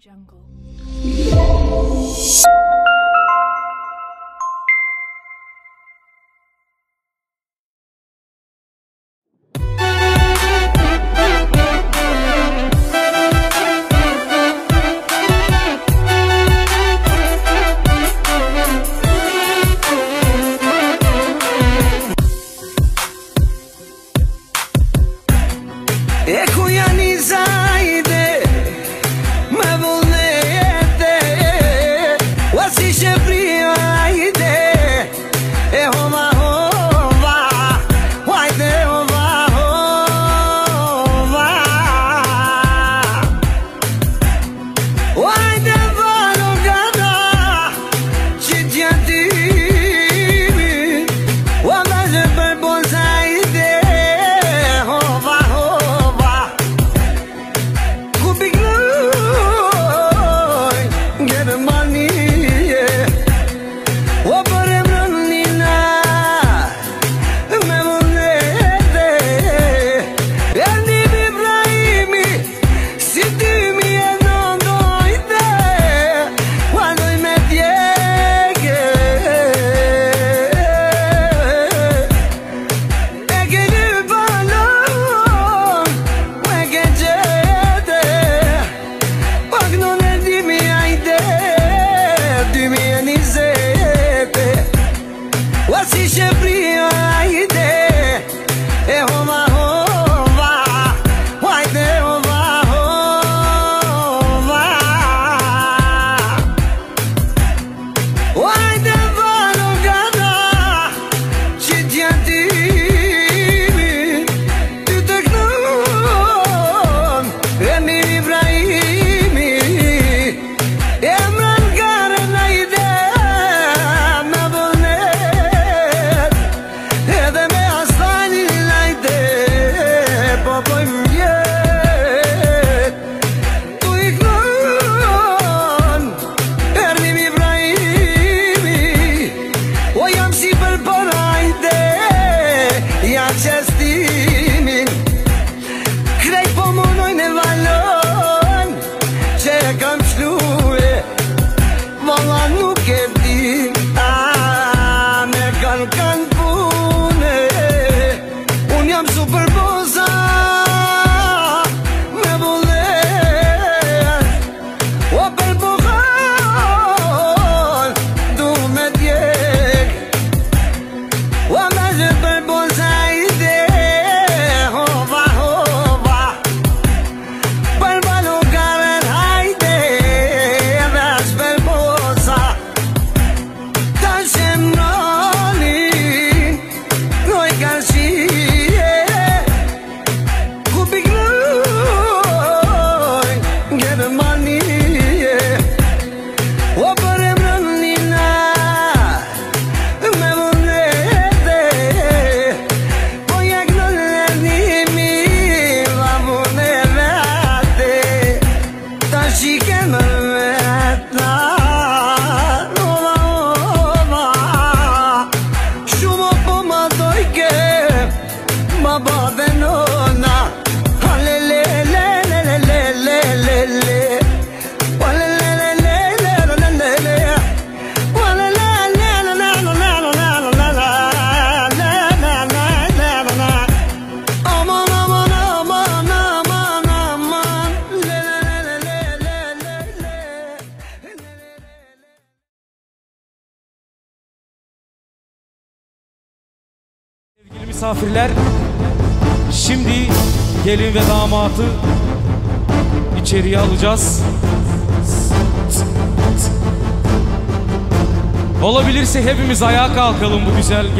jungle.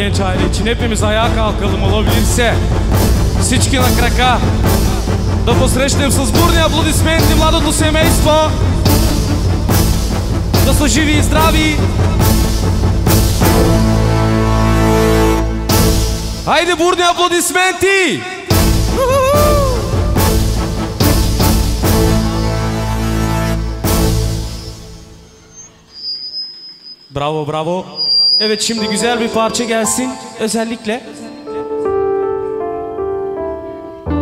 genç aile için hepimiz ayağa kalkalım olabilirse. Всички на крака. Да посрещнем с бурни аплодисменти младото семейство. Да са живи и здрави. Хайде бурни аплодисменти! Браво, браво! Evet şimdi güzel bir parça gelsin. Özellikle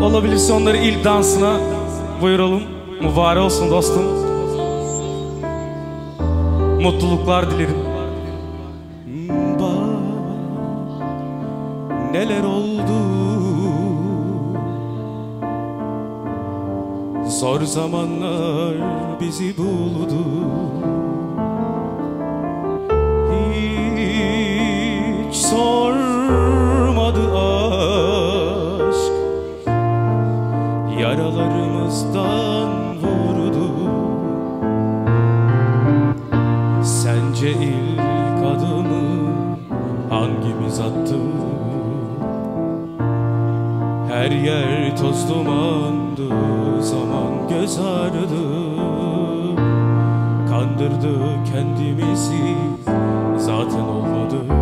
olabilirse onları ilk dansına buyuralım. Mübarek olsun dostum. Mutluluklar dilerim. Neler oldu Zor zamanlar bizi buldu hangimiz attı? Her yer toz dumandı Zaman göz ağrıdı Kandırdı kendimizi Zaten olmadı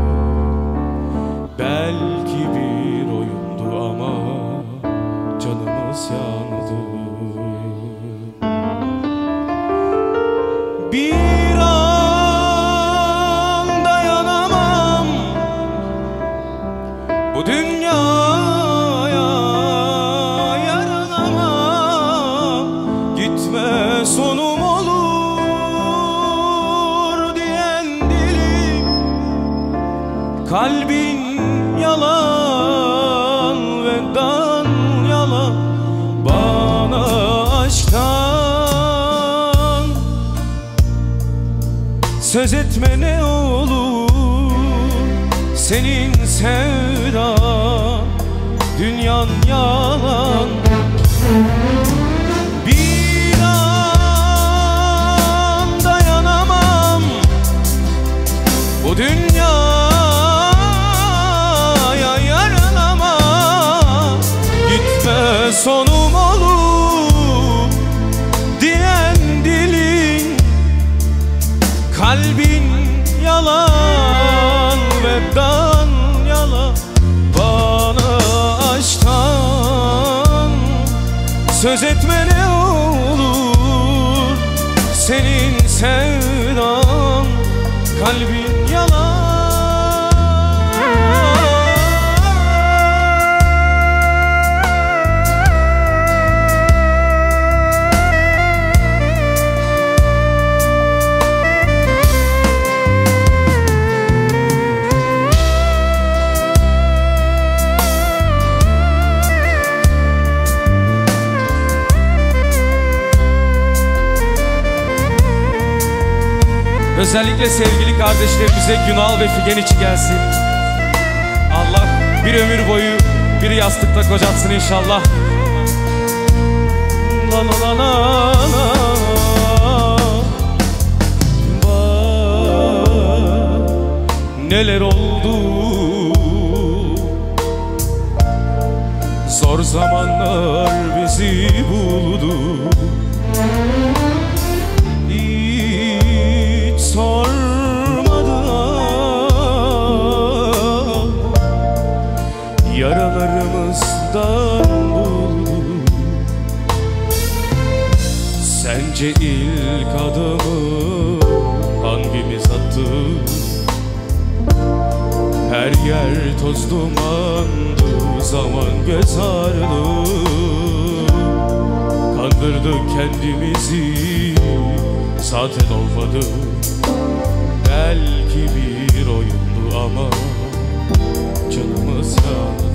Özellikle sevgili kardeşlerimize Günal ve Figen için gelsin. Allah bir ömür boyu bir yastıkta kocatsın inşallah. La la la la la. Neler oldu Zor zamanlar bizi buldu Sence ilk adımı hangimiz attı? Her yer toz dumandı Zaman göz ağrıdı Kandırdık kendimizi Zaten olmadı. Belki bir oyundu ama Canımız yandı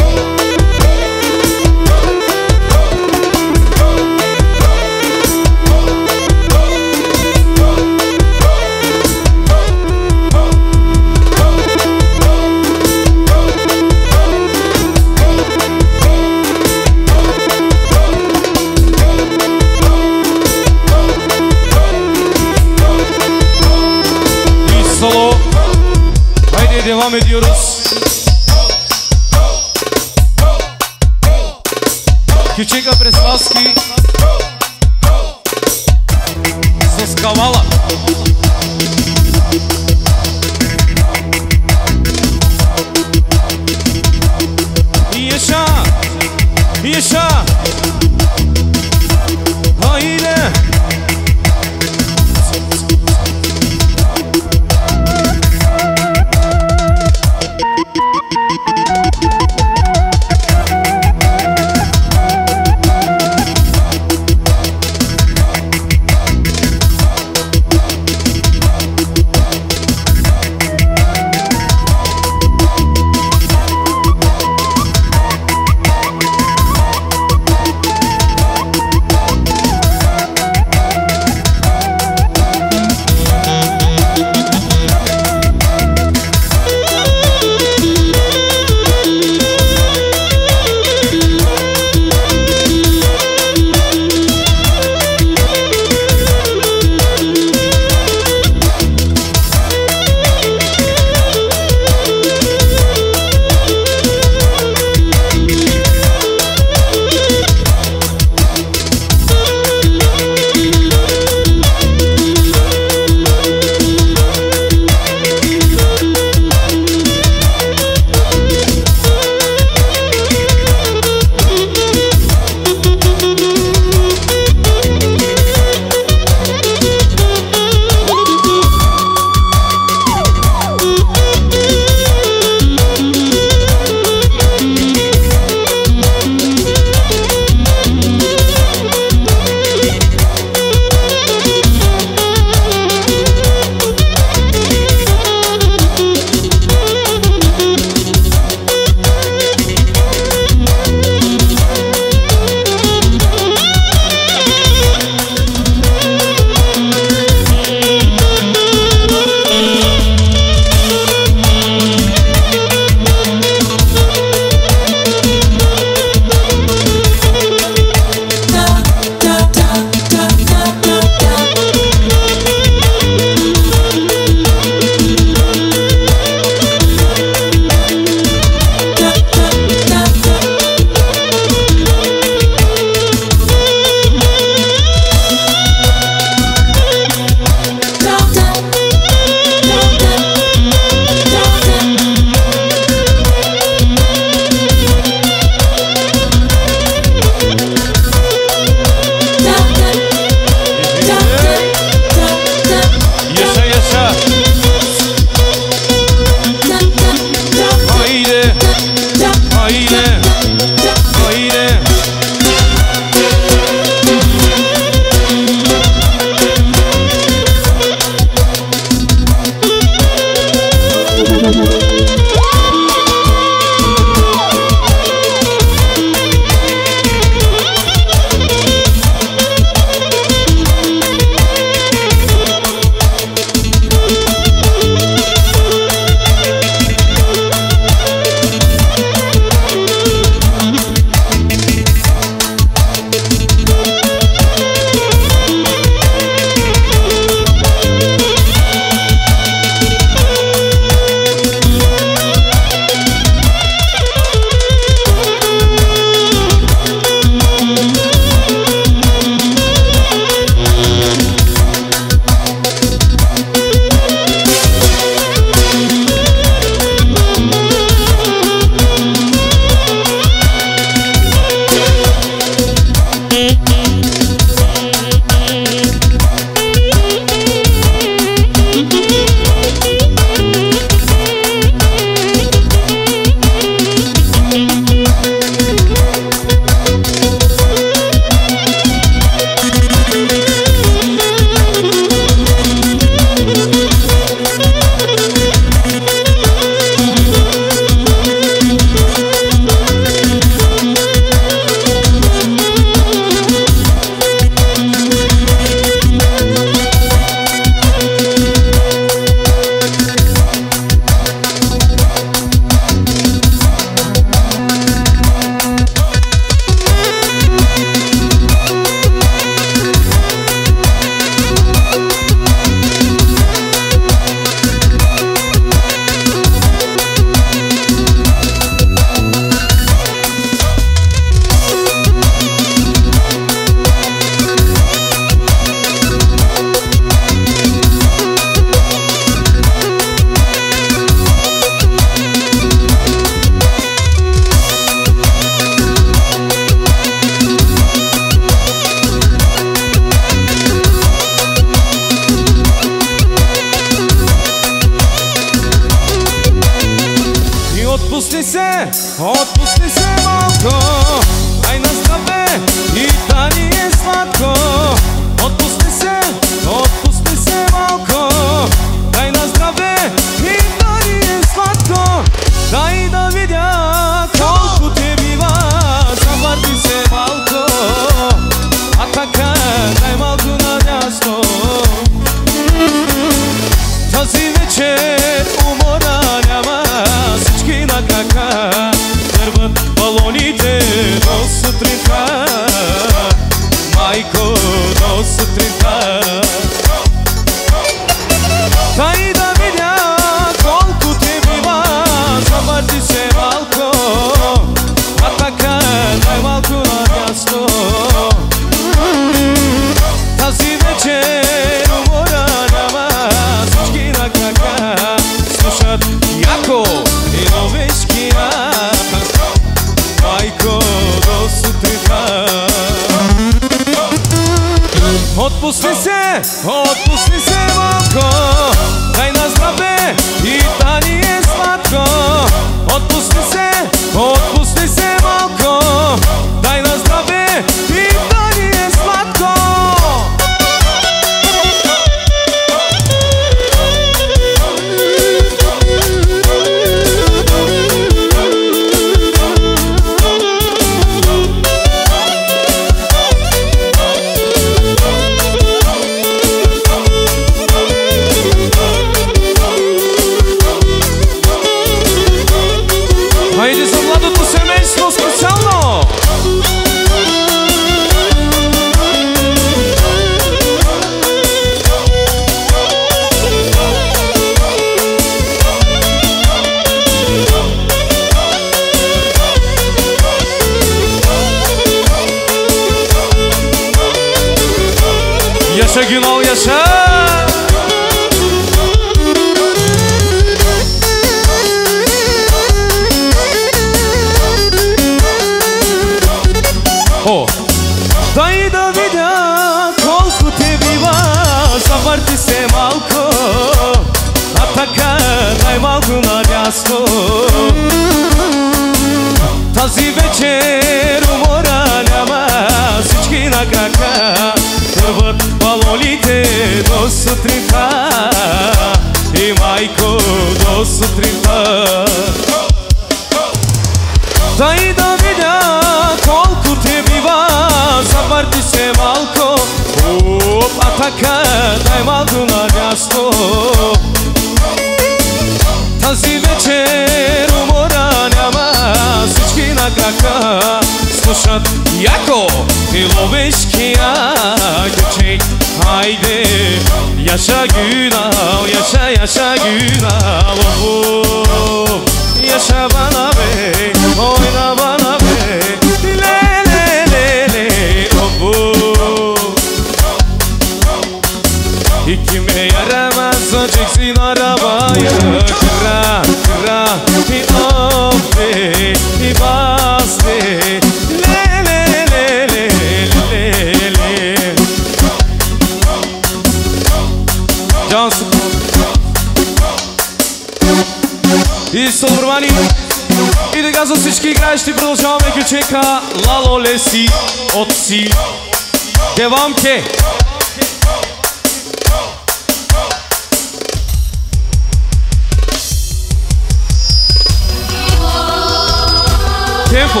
Tempo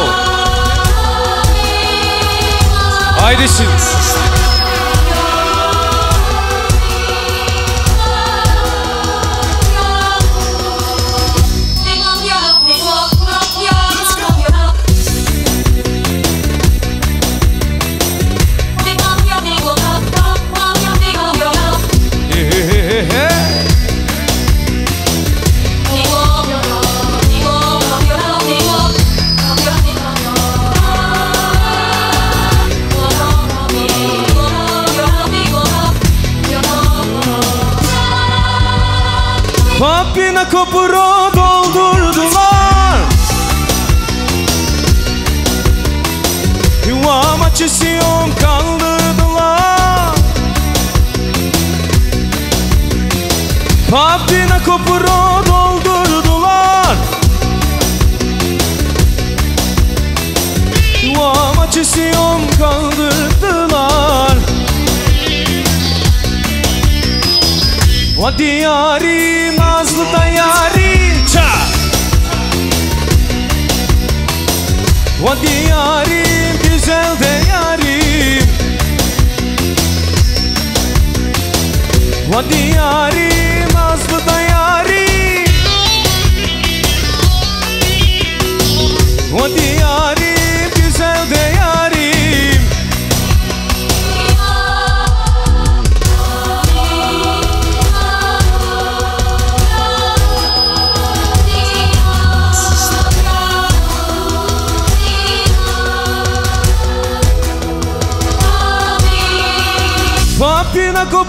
Haydi şimdi Hadi yarim azlı da yarim Çal Hadi güzel de yarim Hadi yarim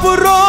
Bro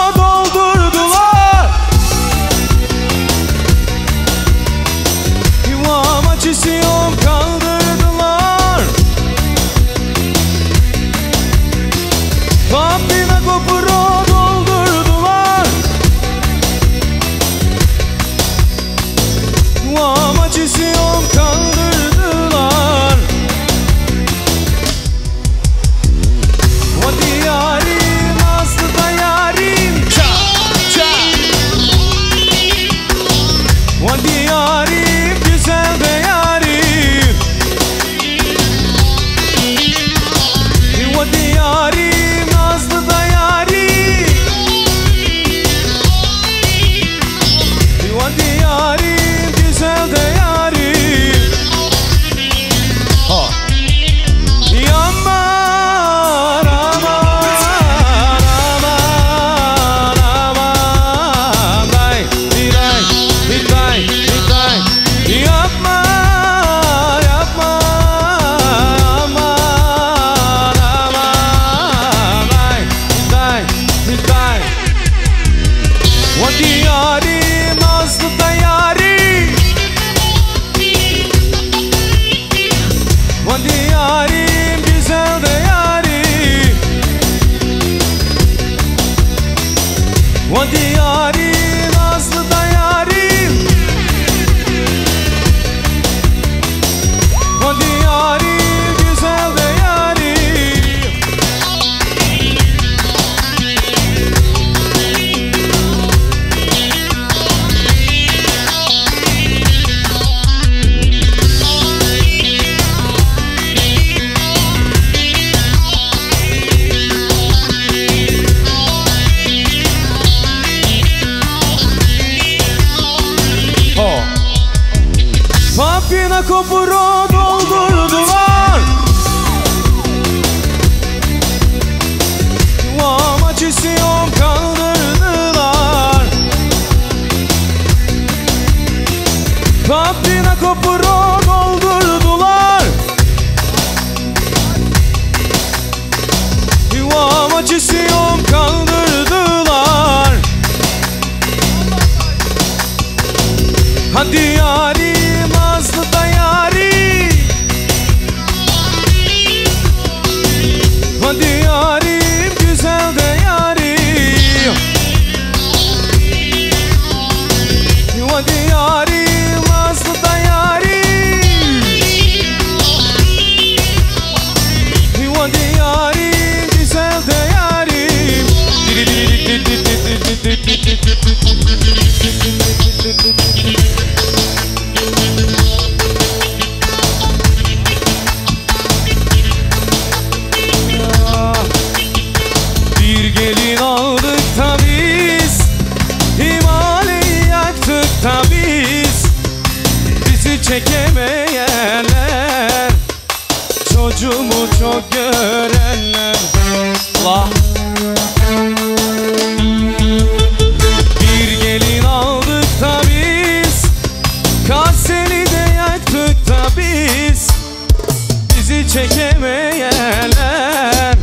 diyeler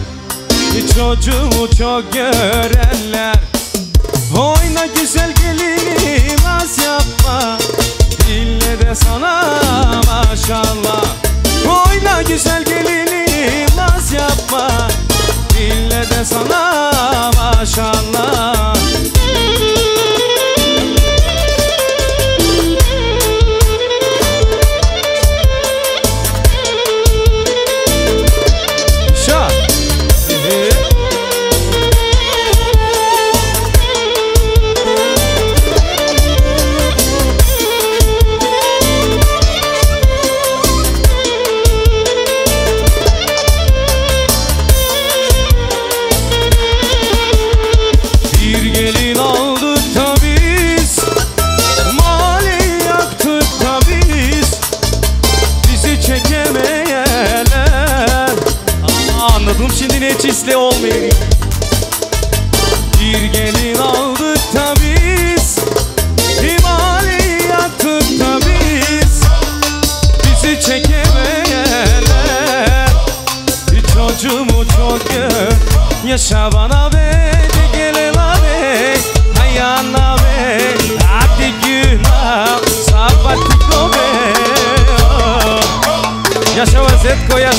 Çocuğu çok görenler. Oyna güzel gelin az yapma. Dille de sana maşallah. Oyna güzel gelin az yapma. Dille de sana maşallah.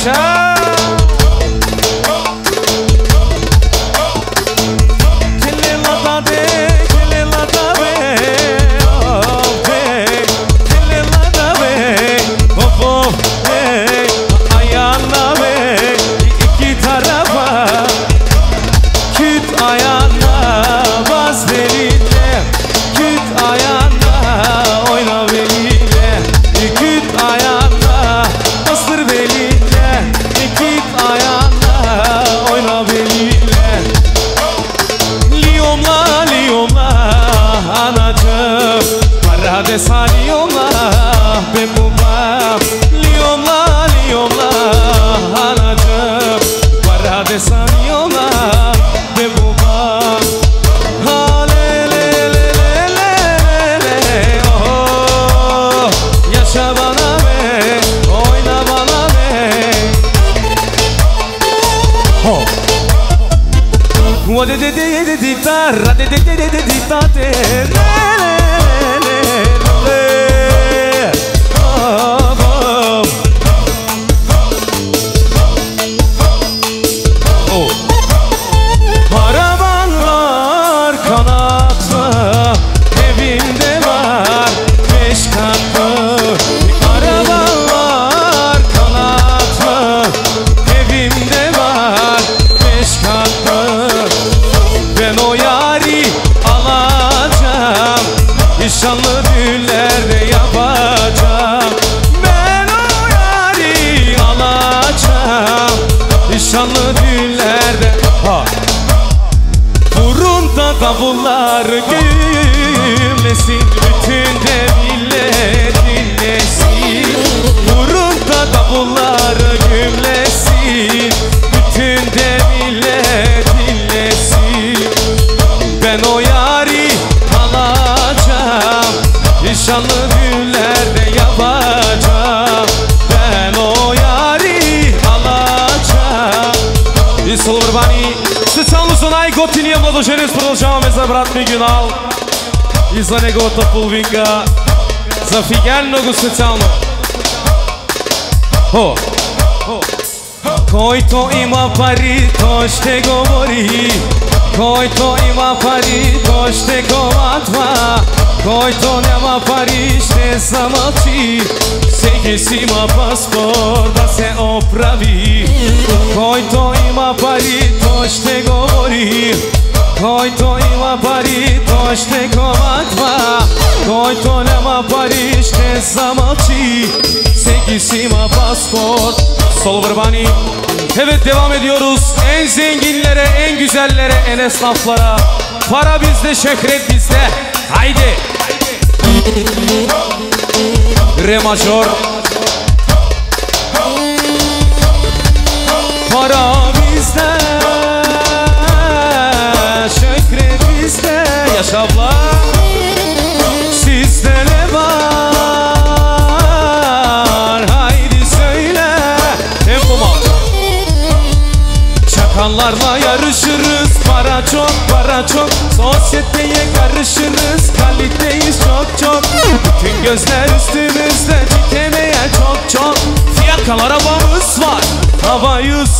Paixão! Мигюнал И за неговата половинка. За Фиген много специално. О! О! Който има пари, той ще говори. Който има пари, той ще командва Който няма пари, ще замълчи. Всеки си има паспорт да се оправи. Който има пари, той ще говори Toj to ima pari, to šte komakva Toj to nema pari, šte zamolči Sekiz ima pasport, sol vırbani Evet devam ediyoruz. En zenginlere, en güzellere, en esnaflara. Para bizde, şöhret bizde, haydi. Re major Para Yaşa abla Sizde ne var. Haydi söyle Tempo mal Çakallarla yarışırız Para çok para çok. Sosyeteye karışırız Kaliteyiz çok çok. Bütün gözler üstümüzde Tükemeye çok çok. Fiyakal arabamız var Hava yüz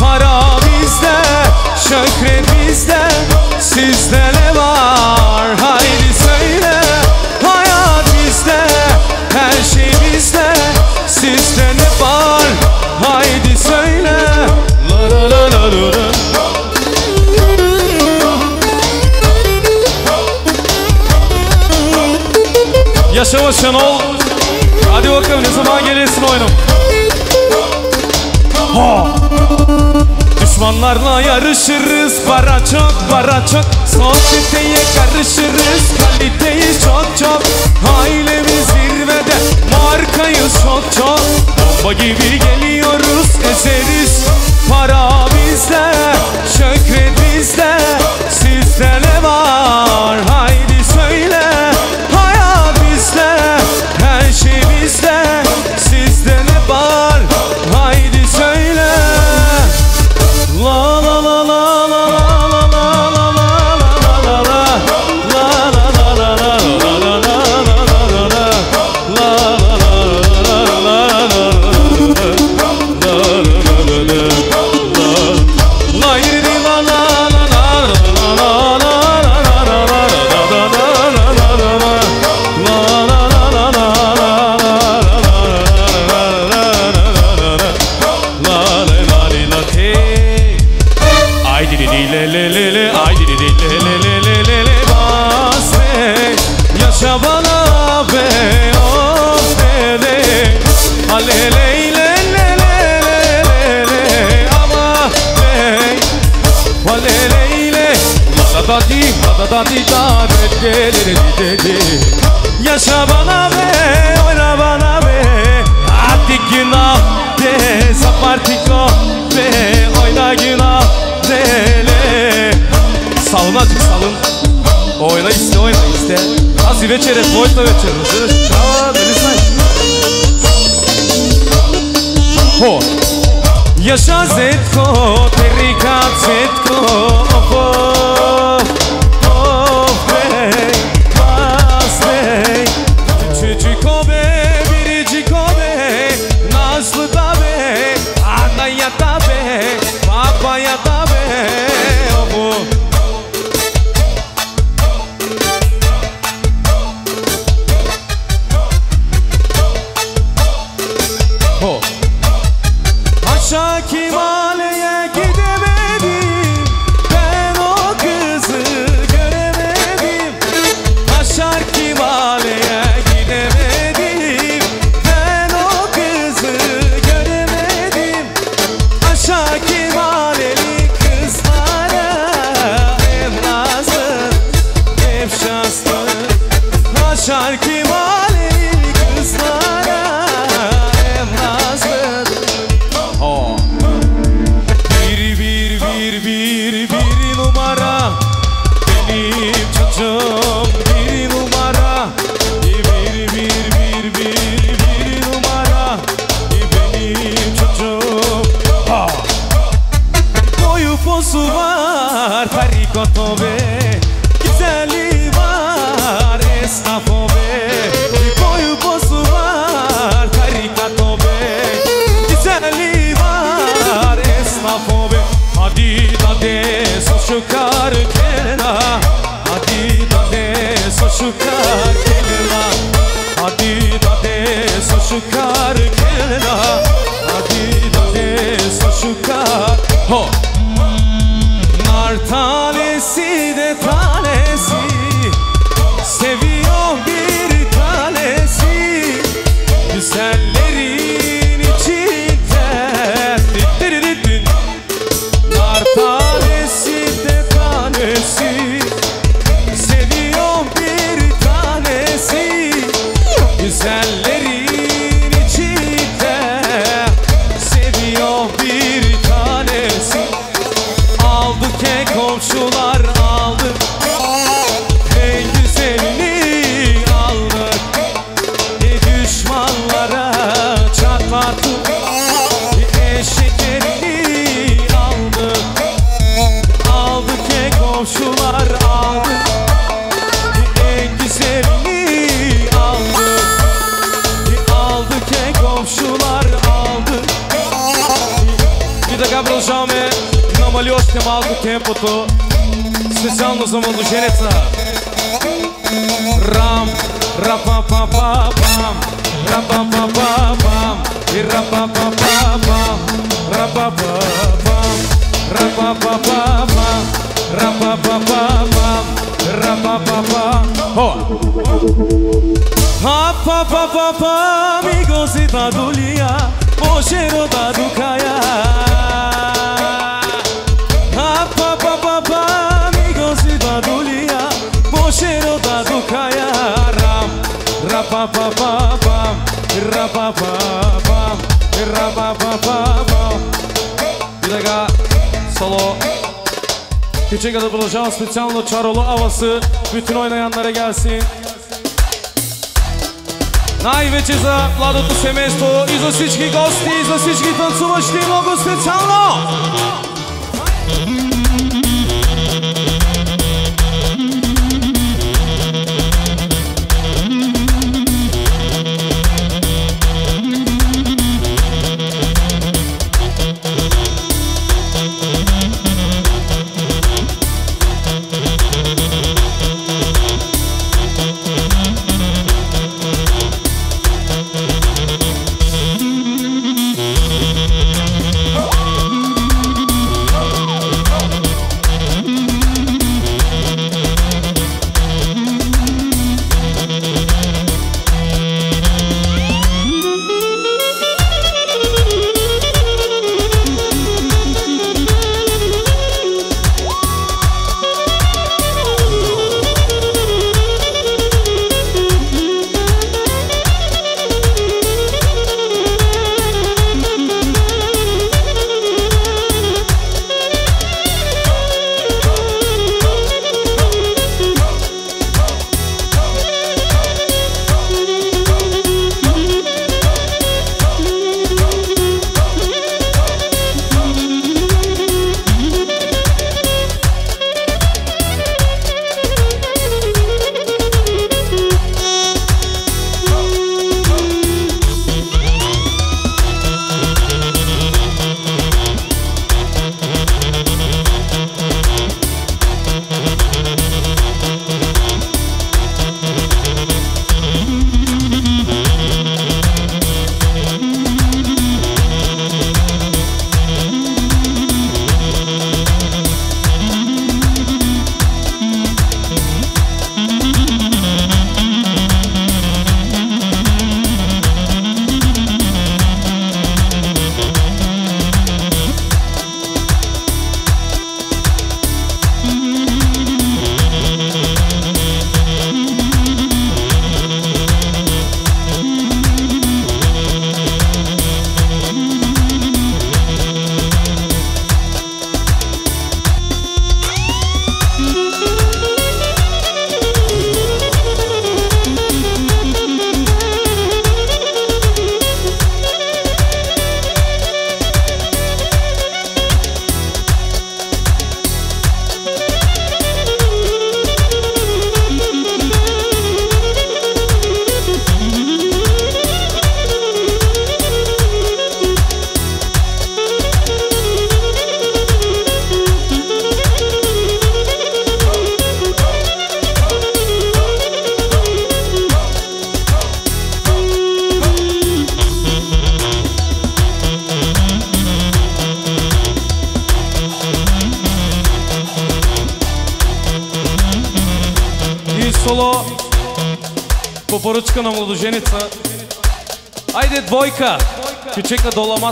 Para bizde Şöhret bizde Sizde ne var? Haydi söyle. Hayat bizde Her şey bizde. Sizde ne var? Haydi söyle. La la la la la la. Yaşama Şenol Hadi bakalım ne zaman gelirsin oyunum? Ha! Düşmanlarla yarışırız. Para çok para çok. Sosyeteye karışırız. Kaliteyi çok çok. Ailemiz zirvede. Markayız çok çok. Bomba gibi geliyoruz. Eseriz Para bizde Şöhret bizde. Sizde ne var? Haydi söyle. Hayat bizde Her şey bizde. Sizde ne var? Haydi dedi dedi Yaşa bana be oyna bana be. Artık günah de sap artık o be. Oyna günah dele Salın acık salın Oyna iste oyna iste. Az i večer je tvojstvo večer Želiš čava, da li znaj Ho. Yaşa zetko, terika zetko. da dulia, o cheiro da ducaia. Ah, pa, pa, pa, pa, amigos da dulia, o cheiro da ducaia. Ram, rapa, pa, pa, pa, rapa, pa, pa. Bir dakika, solo. Küçük adı bulacağım specialno çarolu havası bütün oynayanlara gelsin. Най-вече за младото семейство и за всички гости, и за всички танцуващи много специално!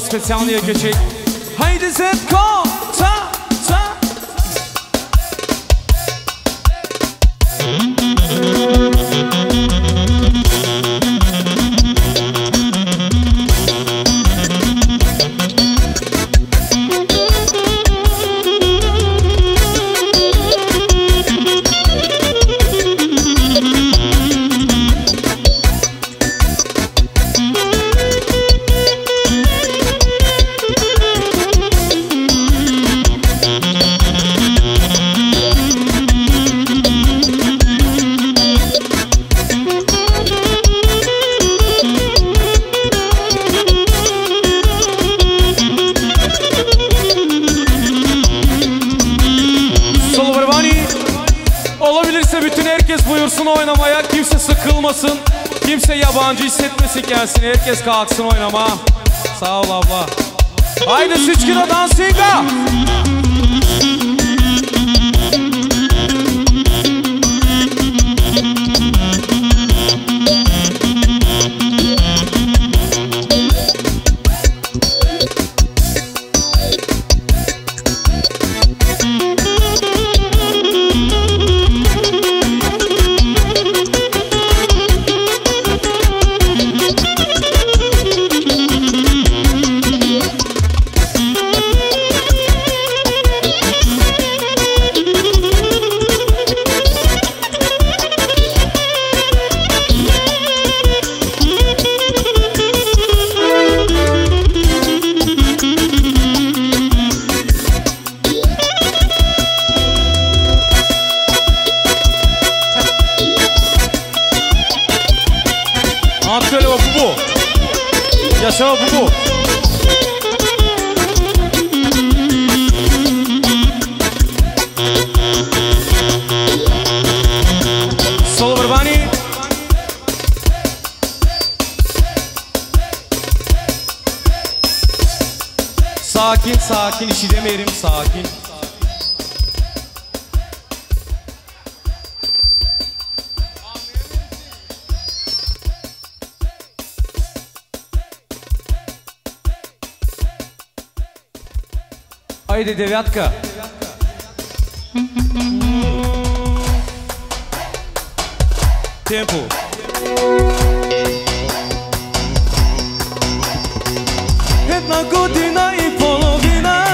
especial New Clarkson Айде девятка! Темпо! Една година и половина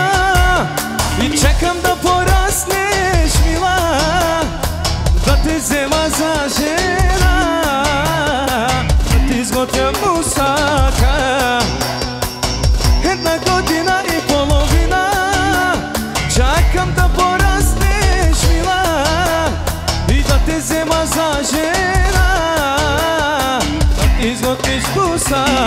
И чекам да пораснеш, мила Да те взема за жена time.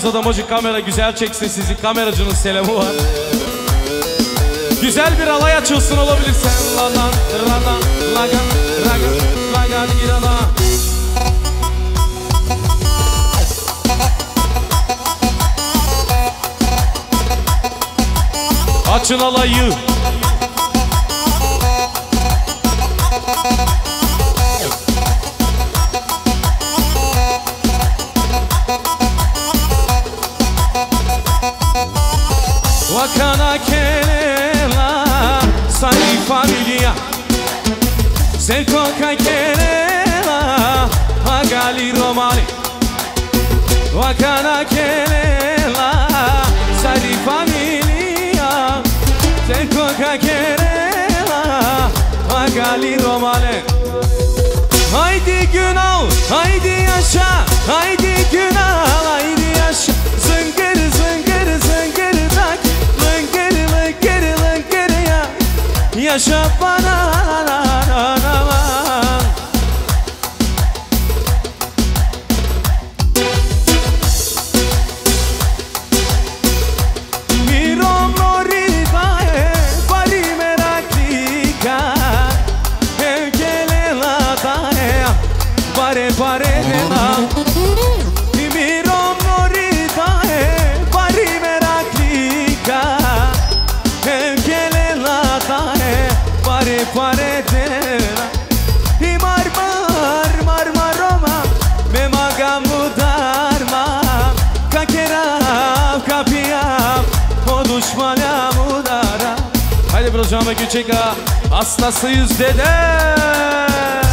Yanınıza da Magic Kamera güzel çeksin sizi. Kameracının selamı var. Güzel bir alay açılsın olabilir. Sen lanan, lanan, lagan, lagan, lagan, irana. Açın alayı. Wakana kelela sai famiglia Se coca kelela Magali romani Wakana kelela sai famiglia Se coca kelela Magali romani Haydi günah, haydi yaşa, haydi günah yaşa bana sonraki çeka hastasıyız dedem.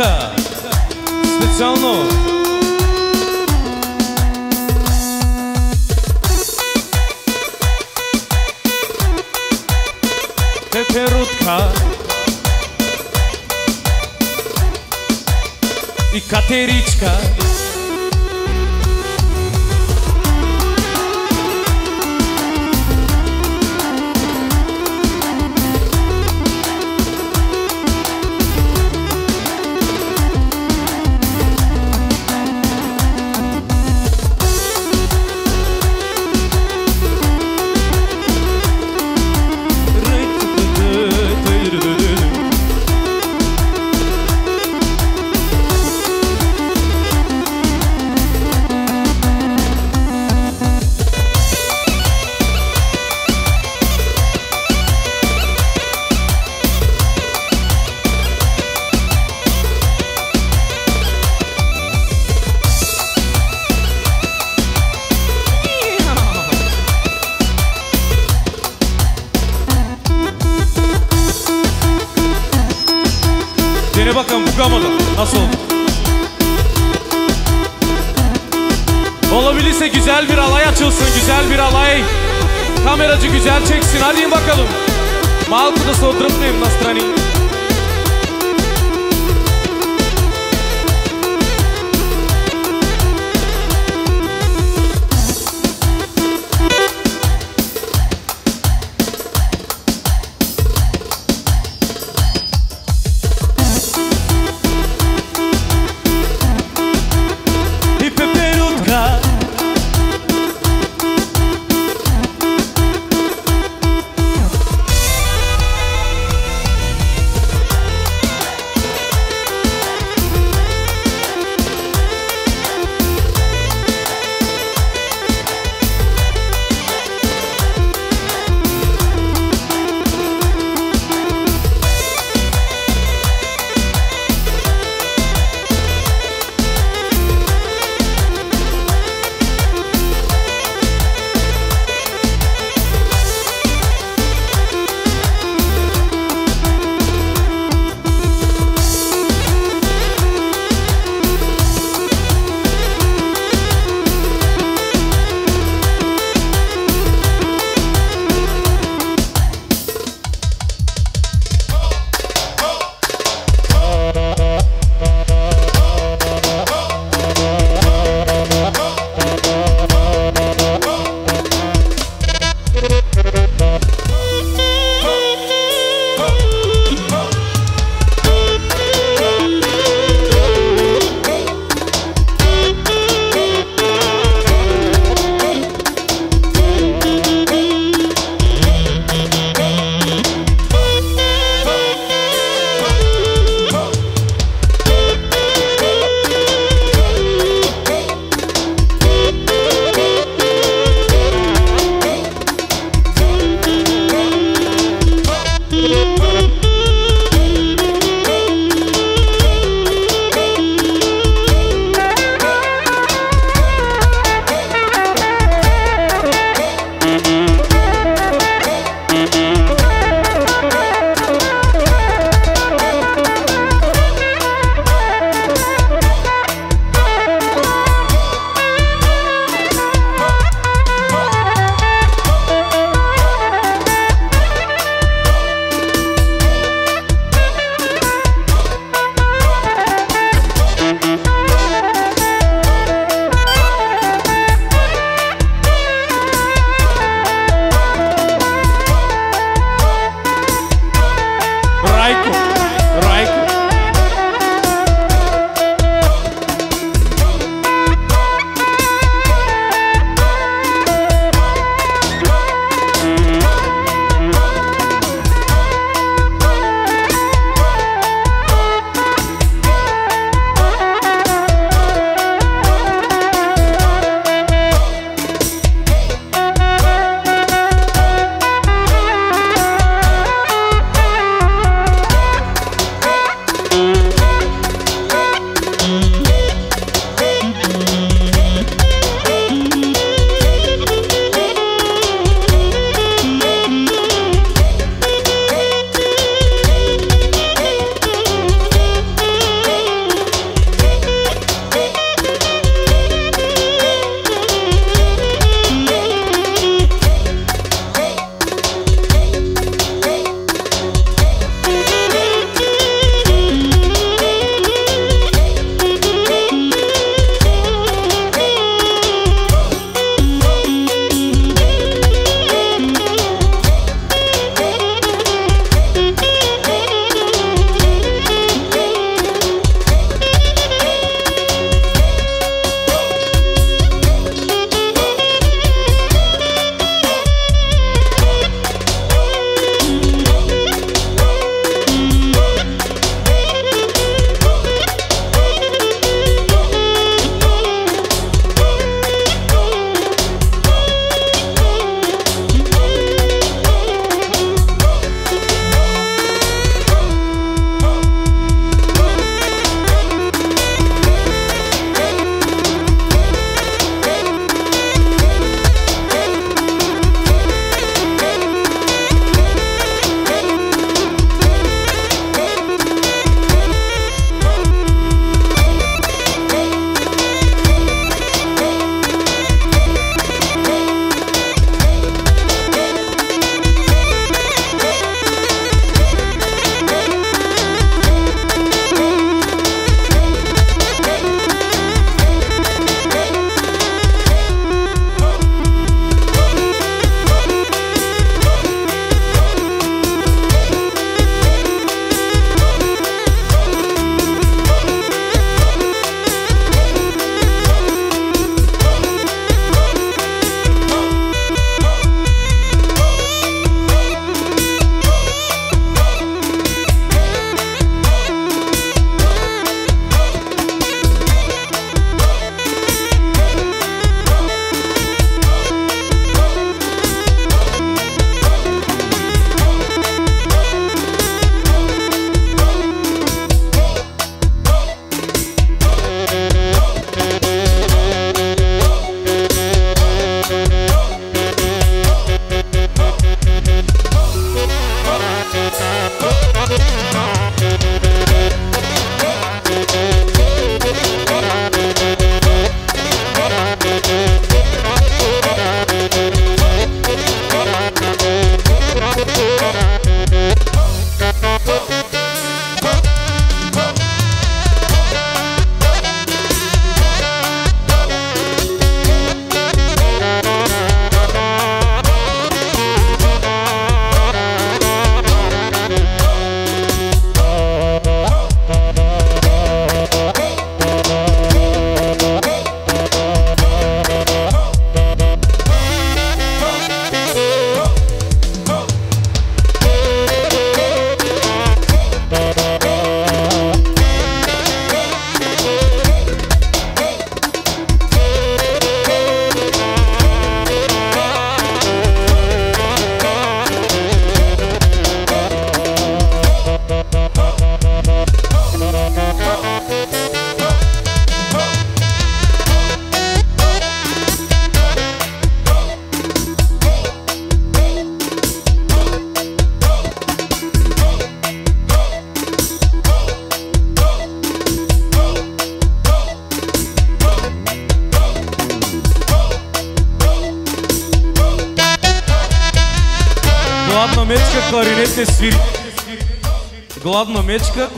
Africa.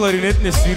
clarinete nesse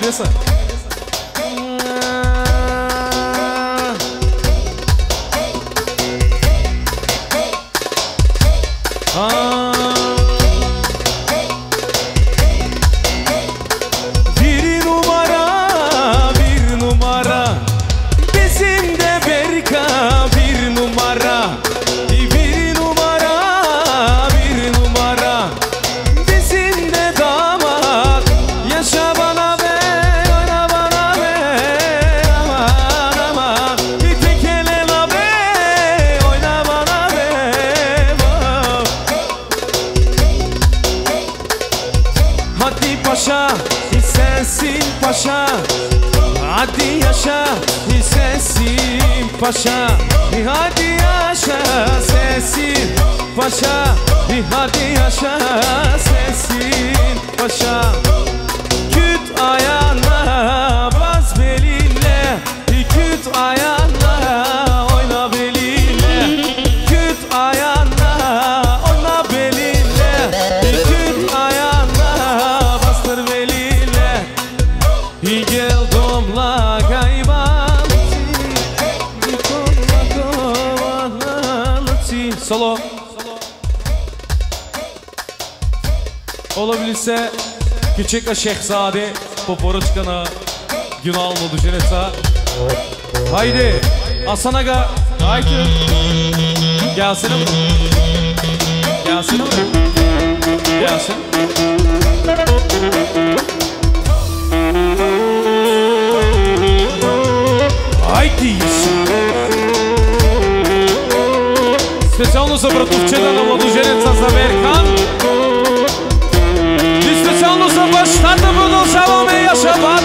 listen. Şehzade Poporoçkan'a Günal oldu Jenesa. Haydi Asanaga Haydi Gelsin mi? Gelsin mi? Gelsin Haydi Специално за братовчеда на младоженеца за Верхан Está todo mundo salão meio chamado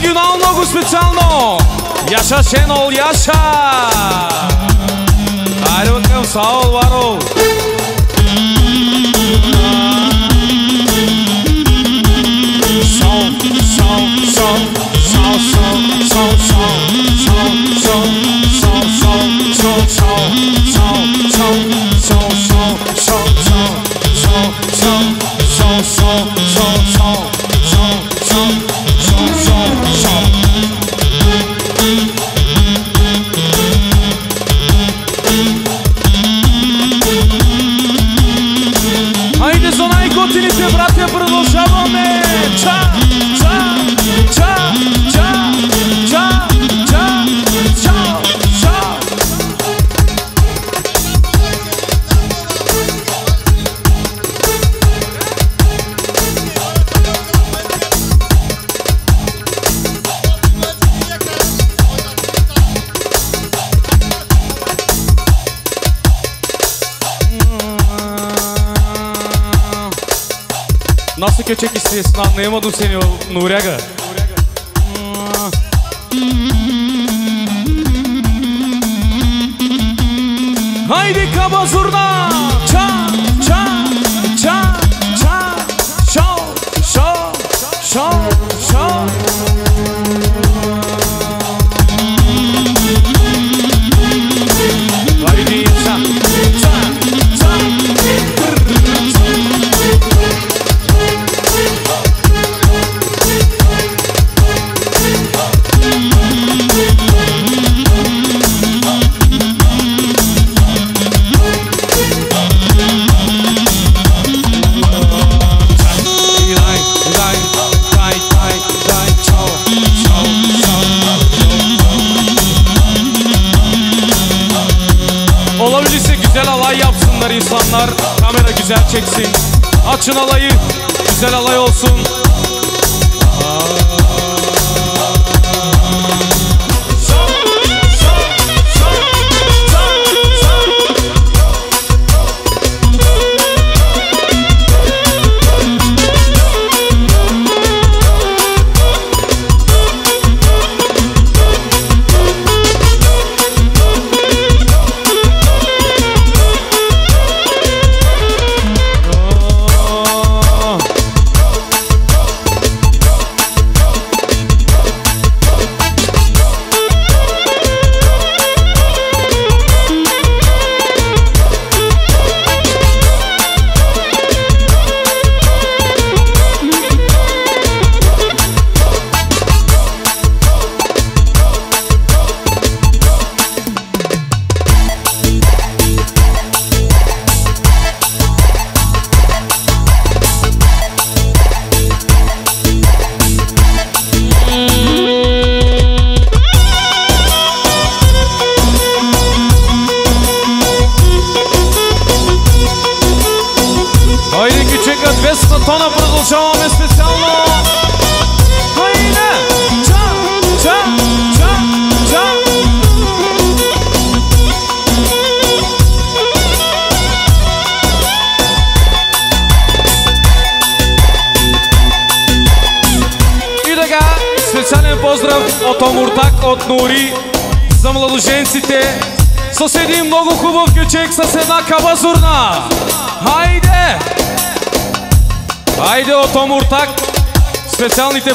регионално много специално. Яша Шенол, Яша! Айде, към Саул Варов! kopya çek istiyorsun anlayamadım seni Nuri Aga. Haydi kaba zurna. Açın alayı, güzel alay olsun. i te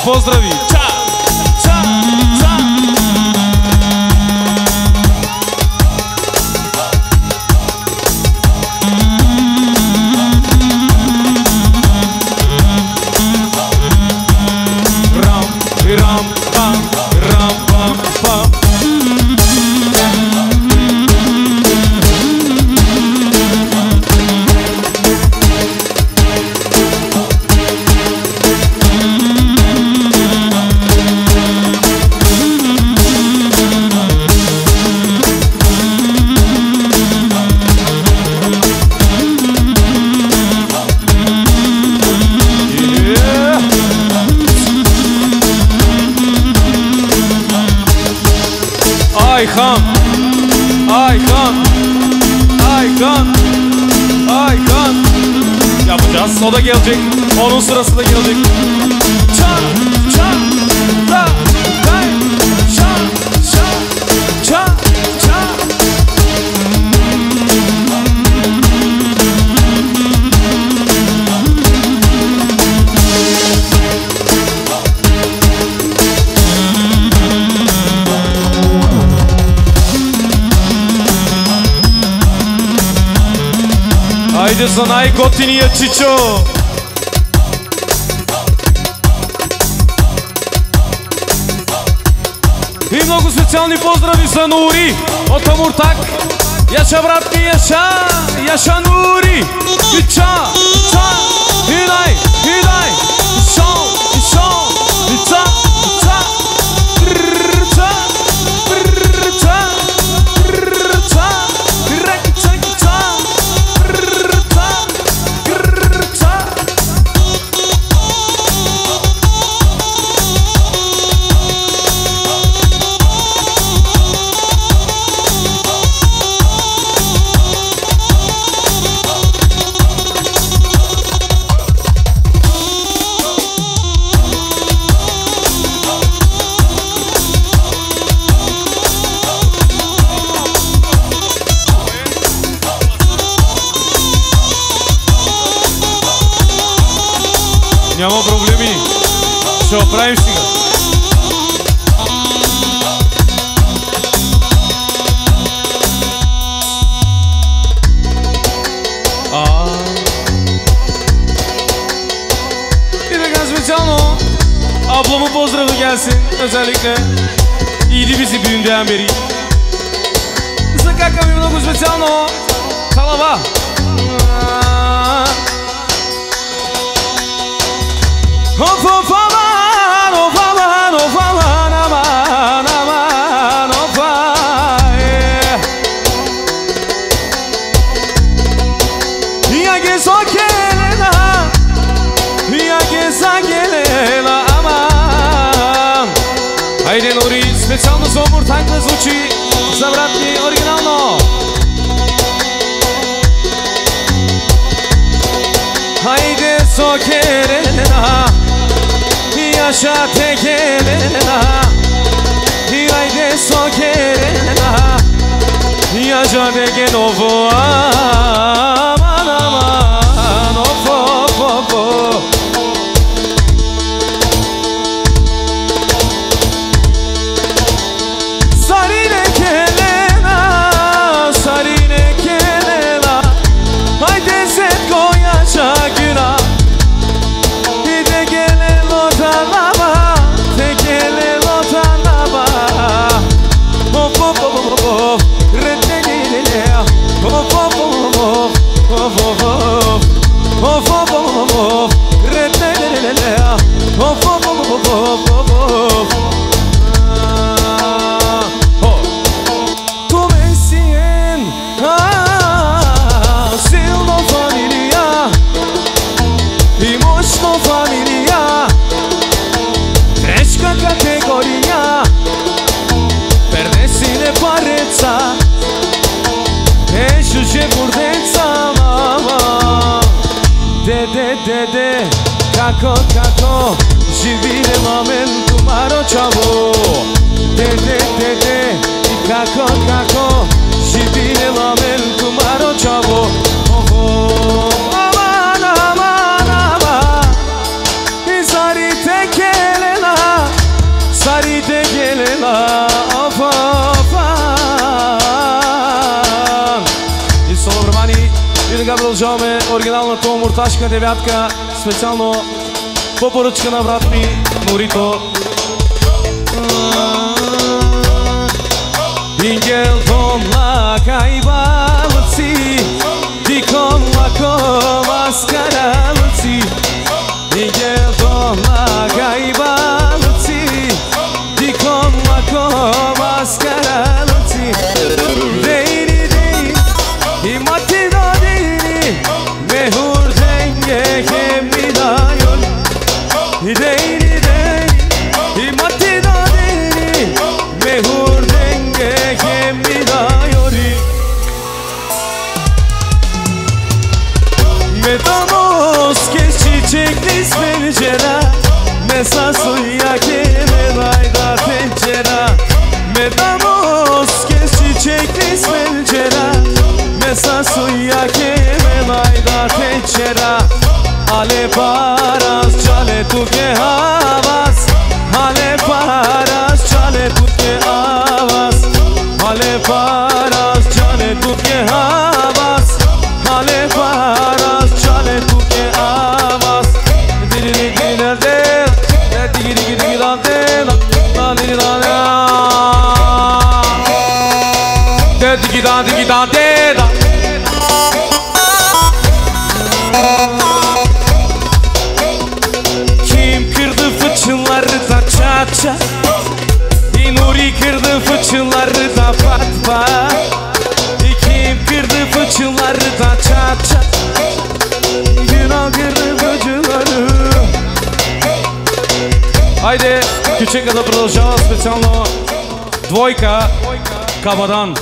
de novo ah. Пашка девятка, специално по поръчка на брат ми Морито. Ингелтон ла кайбалци, дикон ла комаскара, починка да продължава специално двойка Кабадан.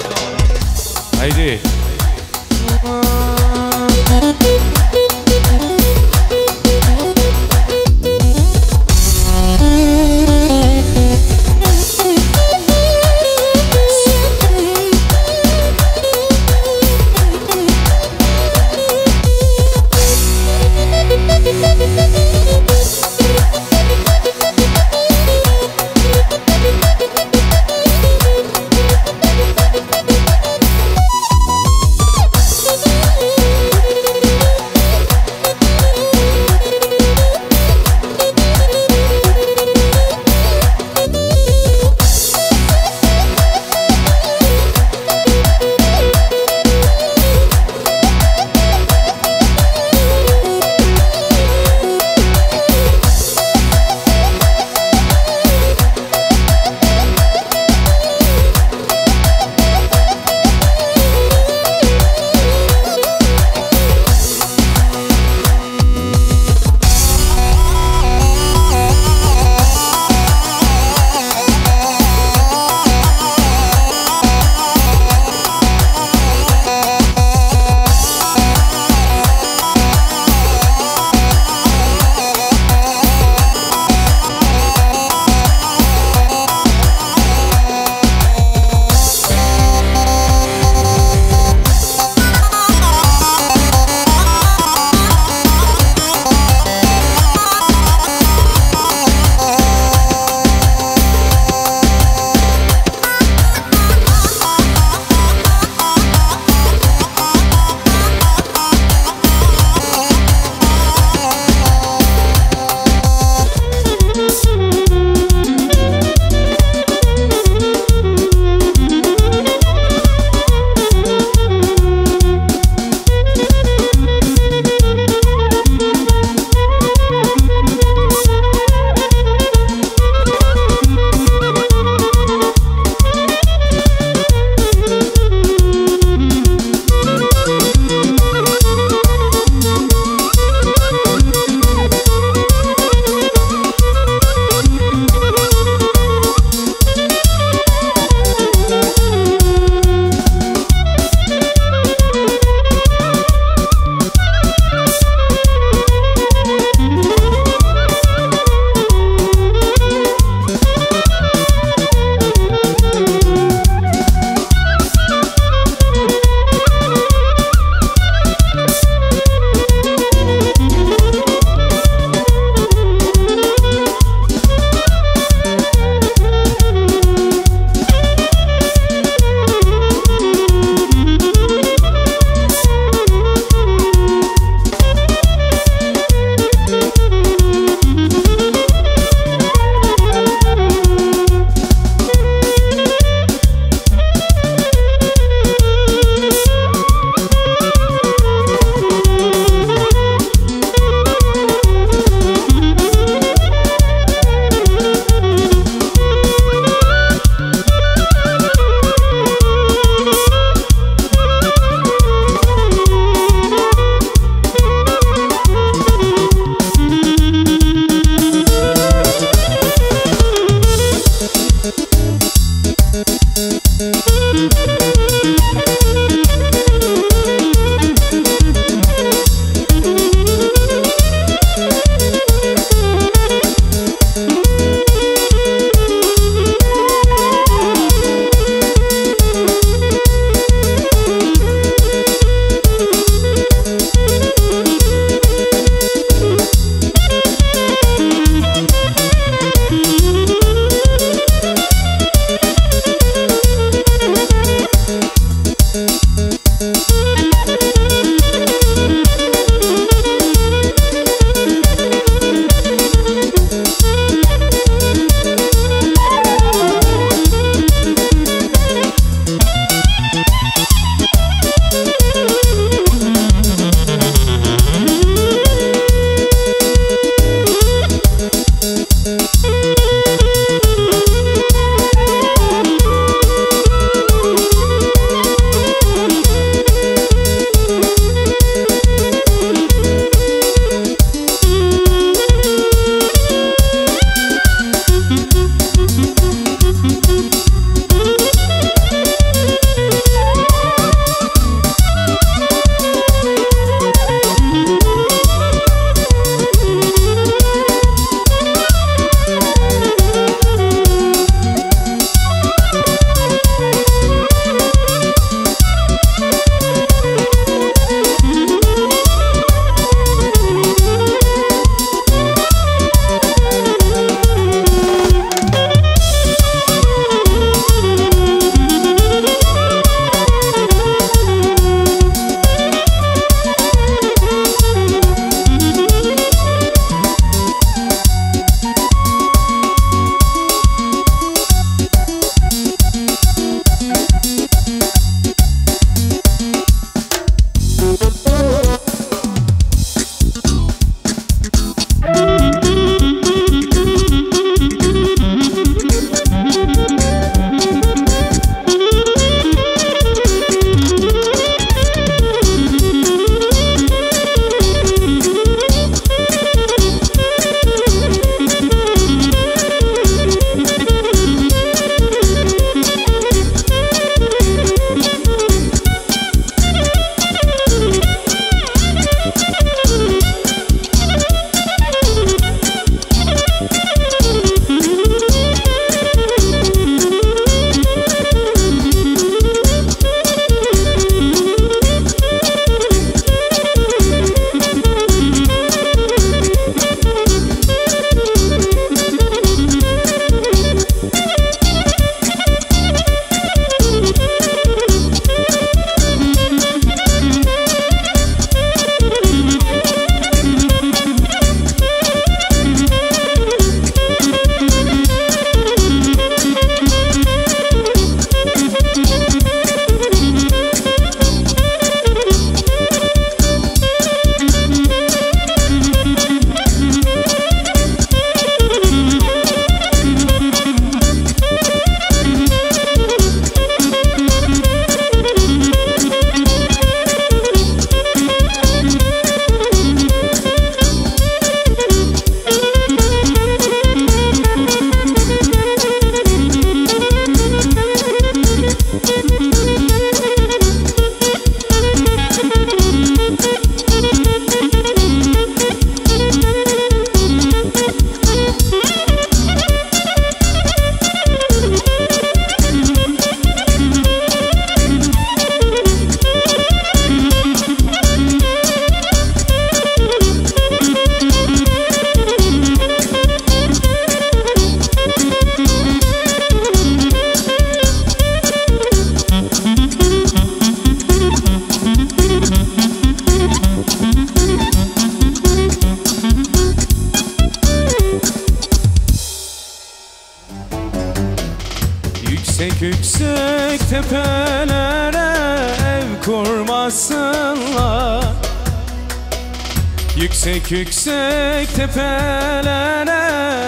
Tepelere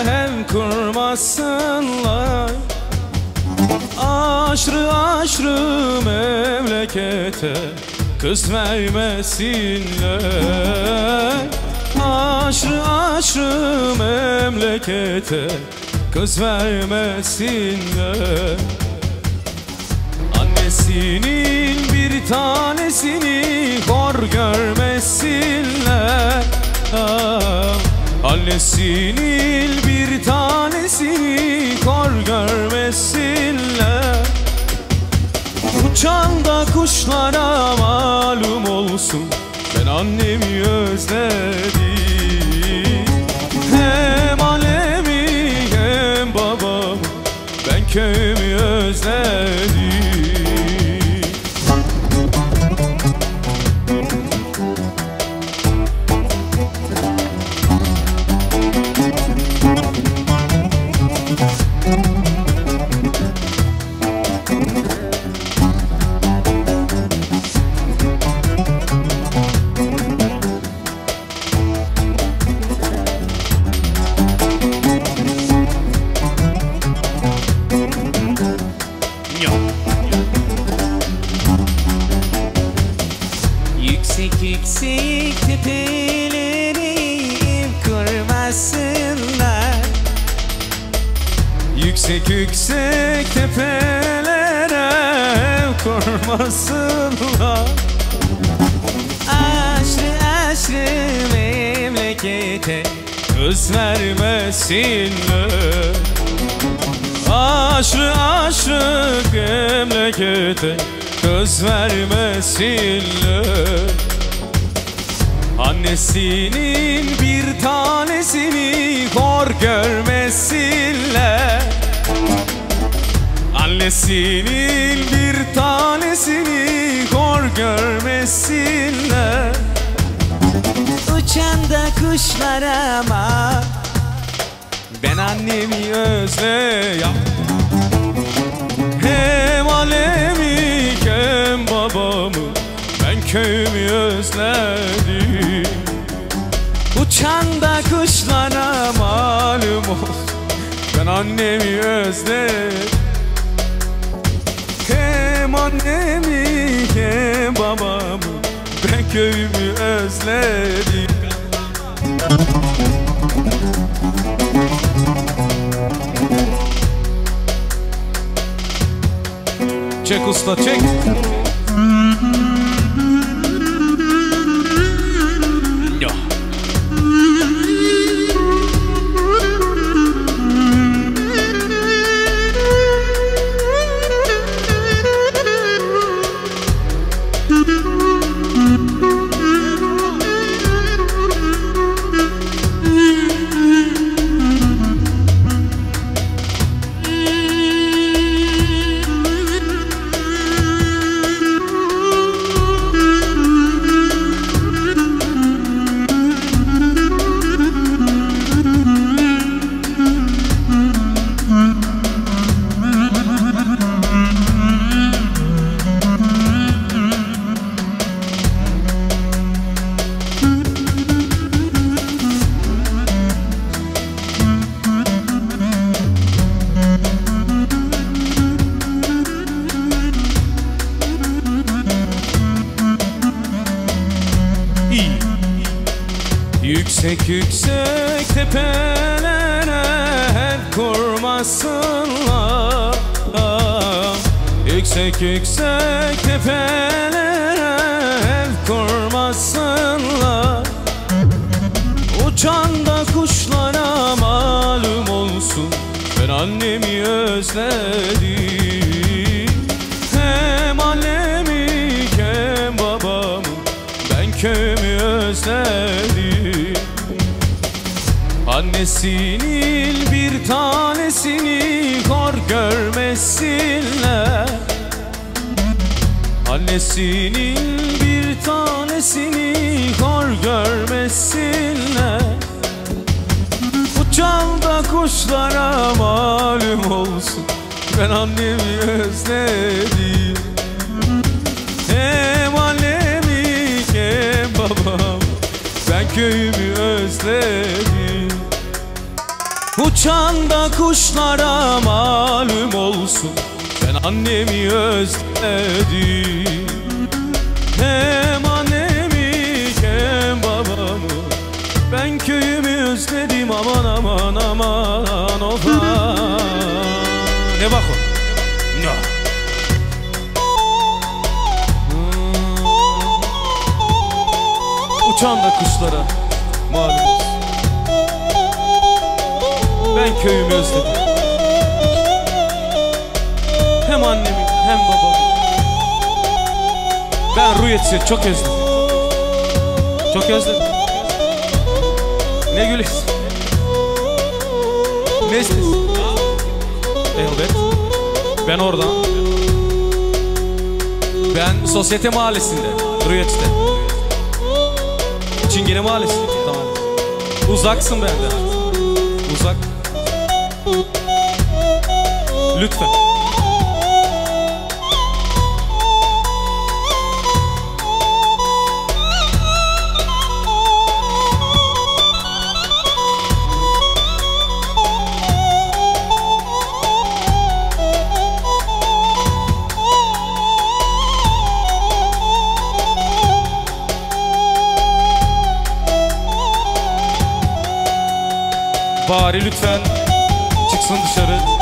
ev kurmasınlar Aşrı aşrı memlekete kız vermesinler. Aşrı aşrı memlekete kız vermesinler. Annesinin bir tanesini hor görmesinler. Ah, Annesinin bir tanesini hor görmesinler. Uçan da kuşlara malum olsun Ben annemi özledim. Hem annemi hem babamı Ben köyümü özledim vermesinler Annesinin bir tanesini hor görmesinler. Annesinin bir tanesini hor görmesinler. Uçan da kuşlara ama Ben annemi özleyem Hem hem babamı Ben köyümü özledim. Uçan da kuşlara malum olsun Ben annemi özledim. Hem annemi hem babamı Ben köyümü özledim. Çek usta çek. Babam Ben köyümü özledim. Uçan da kuşlara malum olsun Ben annemi özledim. Hem annemi hem babamı Ben köyümü özledim. Aman aman aman ofa Ne Uçan da kuşlara. Malum ben köyümü özledim. Hem annemi hem babamı Ben Ruyet'i çok özledim. Çok özledim. Ne gülüyorsun? Ne istiyorsun? Elbet Ben oradan. Ben Sosyete Mahallesi'nde Ruyet'te Çingene Mahallesi Tamam. Uzaksın benden. Uzak. Lütfen. Bari lütfen çıksın dışarı.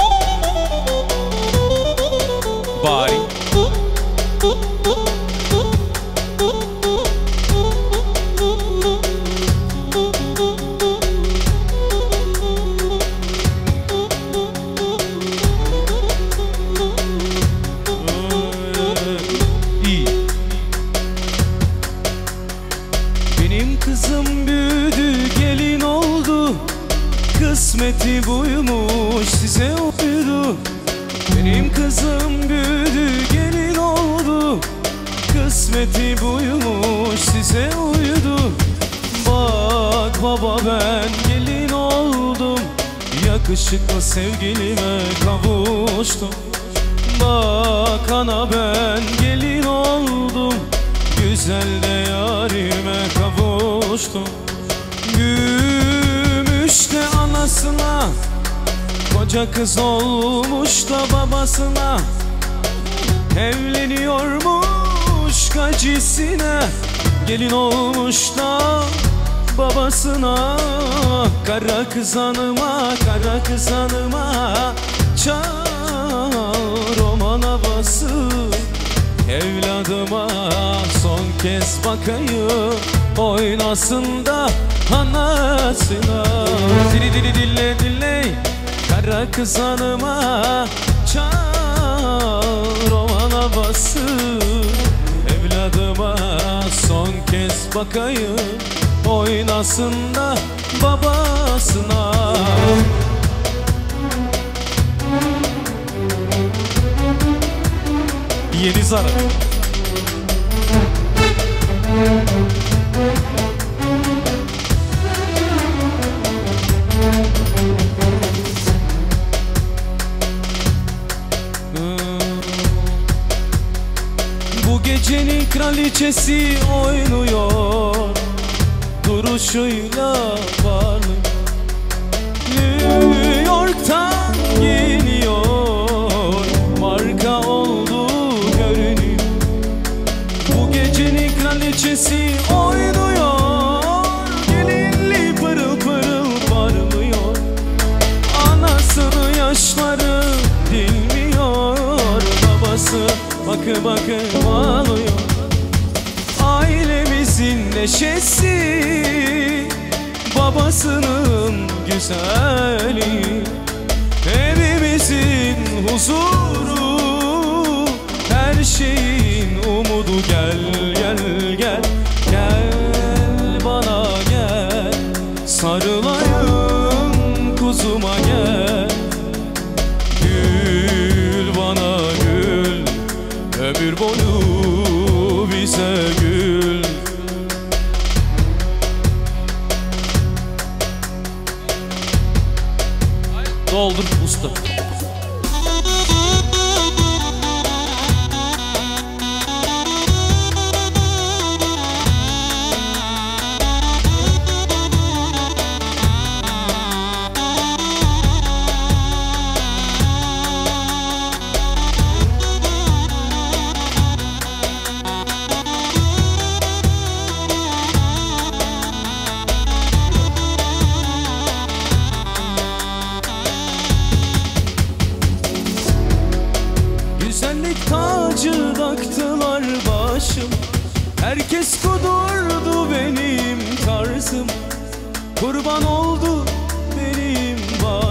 Sevgilime kavuştum. Bak ana ben gelin oldum. Güzel de yarime kavuştum. Gümüş de anasına Koca kız olmuş da babasına. Evleniyormuş gacisine Gelin olmuş da babasına Kara kız hanıma, kara kız hanıma Çal roman havası. Evladıma son kez bakayım Oynasın da anasına. Dili dili dille dille Kara kız hanıma Çal roman havası. Evladıma son kez bakayım Oynasın da babasına. Yeni zara Bu gecenin kraliçesi oynuyor. Duruşuyla neşesi Babasının güzeli. Evimizin huzuru Her şeyin umudu Gel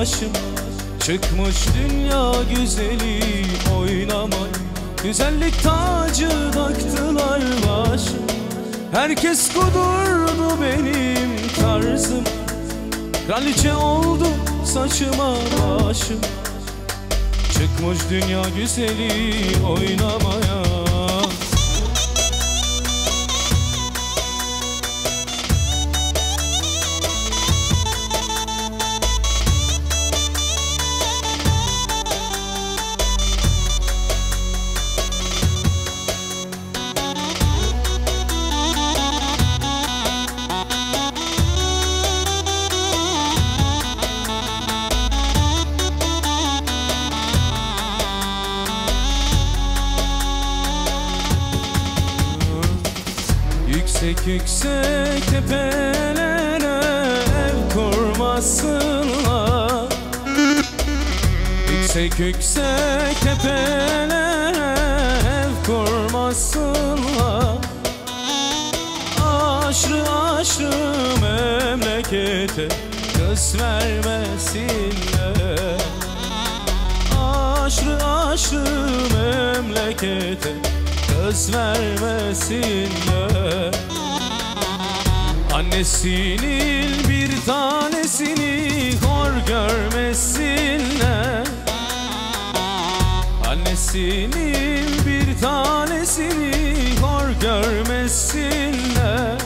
başım Çıkmış dünya güzeli oynamay Güzellik tacı taktılar başım Herkes kudurdu benim tarzım. Kraliçe oldu saçıma başım. Çıkmış dünya güzeli oynamaya Yüksek yüksek tepelere ev kurmasınlar. Aşrı aşrı memlekete kız vermesinler. Aşrı aşrı memlekete kız vermesinler. Annesinin bir tanesini hor görmesinler Annesinin bir tanesini hor görmesinler.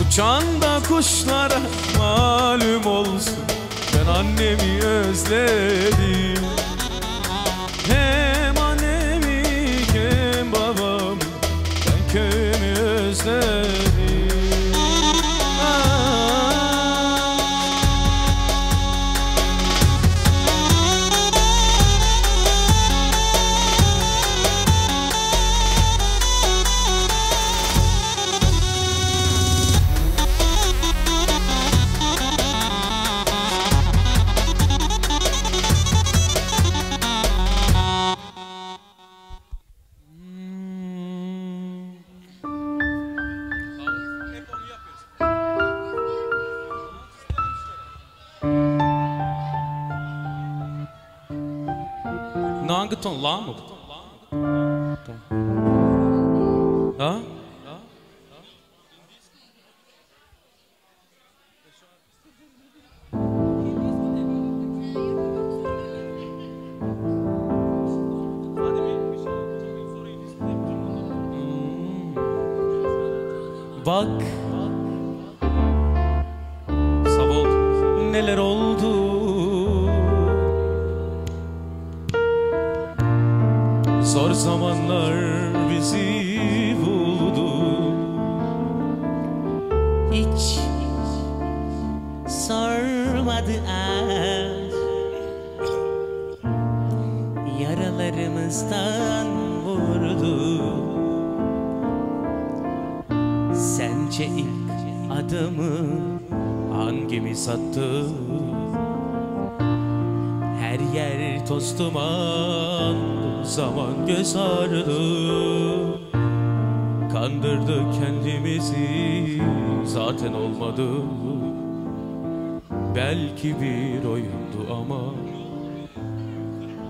Uçan da kuşlara malum olsun. Ben annemi özledim. Hem annemi hem babamı Ben köyümü özledim Hangi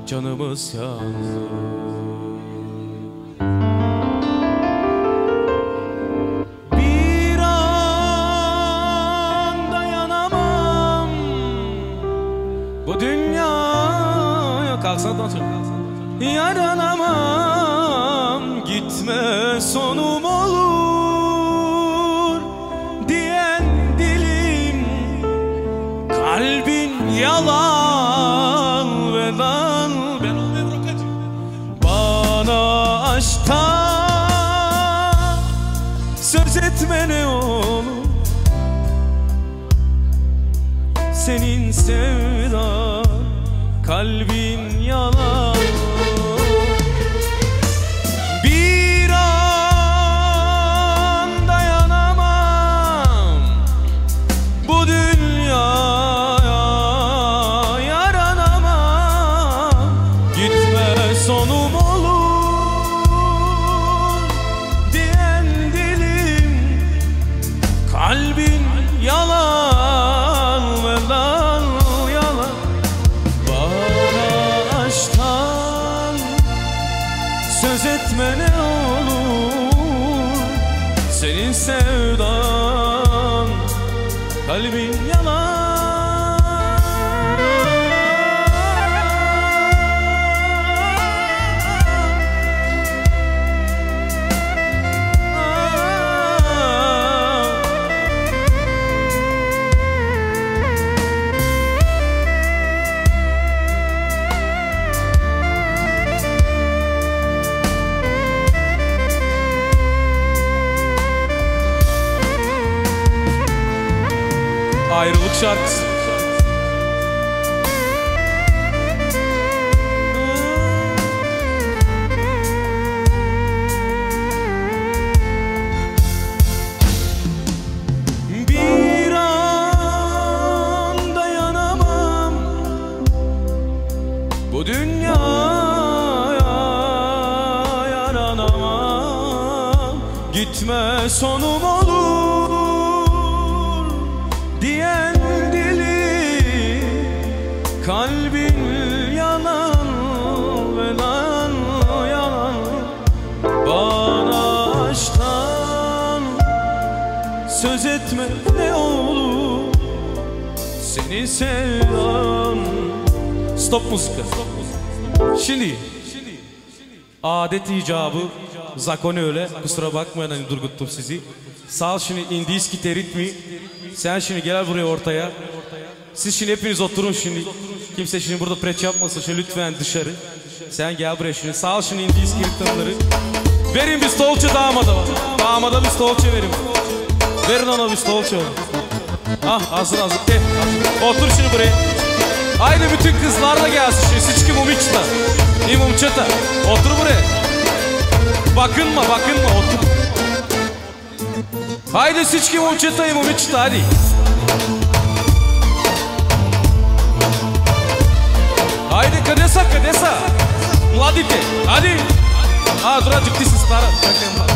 Canımız yandı Ayrılık şarkısı Adet icabı. Zakon öyle. Kusura bakmayın hani durguttum sizi. Sağ şimdi indiski ritmi Sen şimdi gel buraya ortaya. Siz şimdi hepiniz oturun şimdi. Kimse şimdi burada preç yapmasın. Şimdi lütfen dışarı. Sen gel buraya şimdi. Sağ şimdi indiski ritmleri Verin bir stolçe damada Damada bir stolçe verin. Verin ona bir stolçe Ah hazır hazır. De. Otur şimdi buraya. Haydi bütün kızlar da gelsin şimdi. Siçki mumiçta İyi mumçata Otur buraya Bakınma bakınma otur. Haydi всички момчета и момичета, хайди. Хайде, къде са, къде са? Младите, хайди. А, Драджик, ти си стара. Чакай,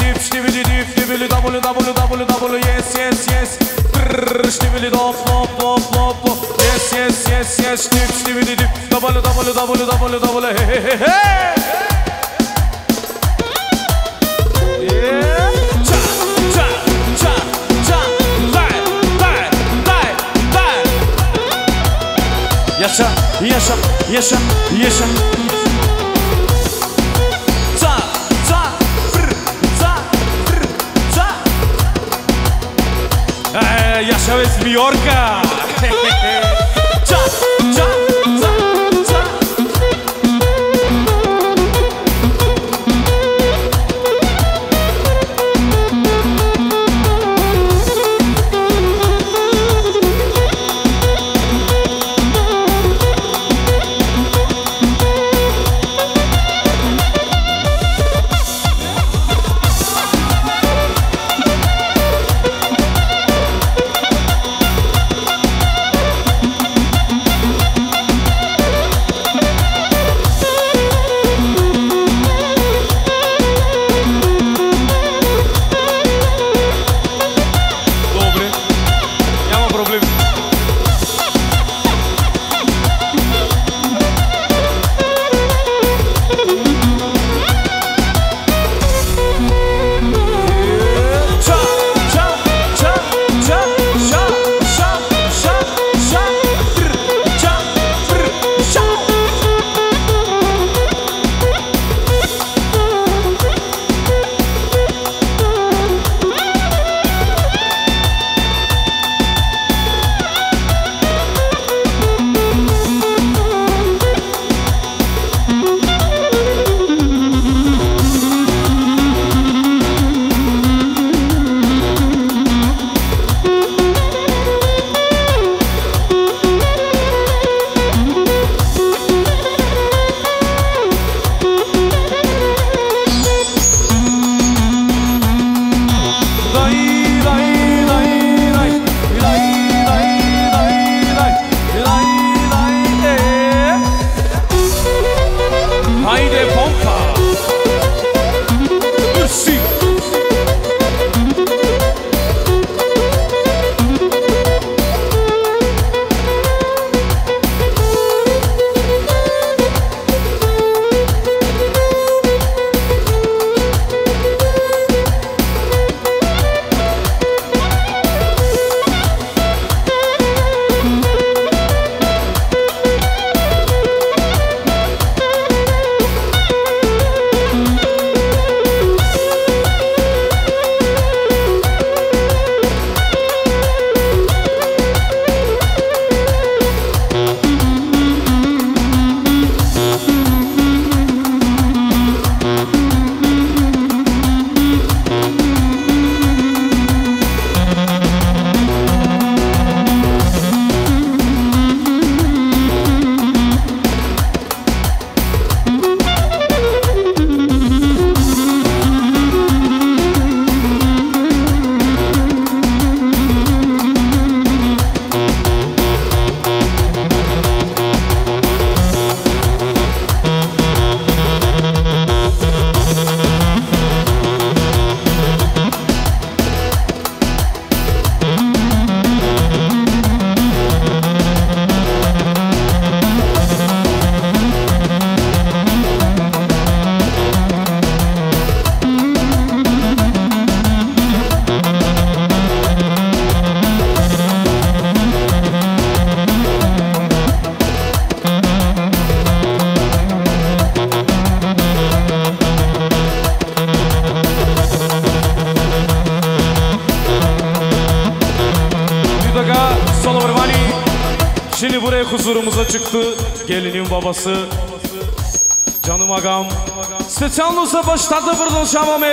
yes, yes. Dip, stibili, double, double, double, double. Yes, yes, yes. Brrr, stibili, dop, dop, dop, dop, dop. Yes, yes, yes, yes. Dip, stibili, dip. Double, double, double, double, double. Hey, hey, hey, hey. Yeah. Cha, cha, cha, cha. Lay, lay, lay, Ee, yaşa olması Canıma gam. Sıçanlısı başladı buradan Şamame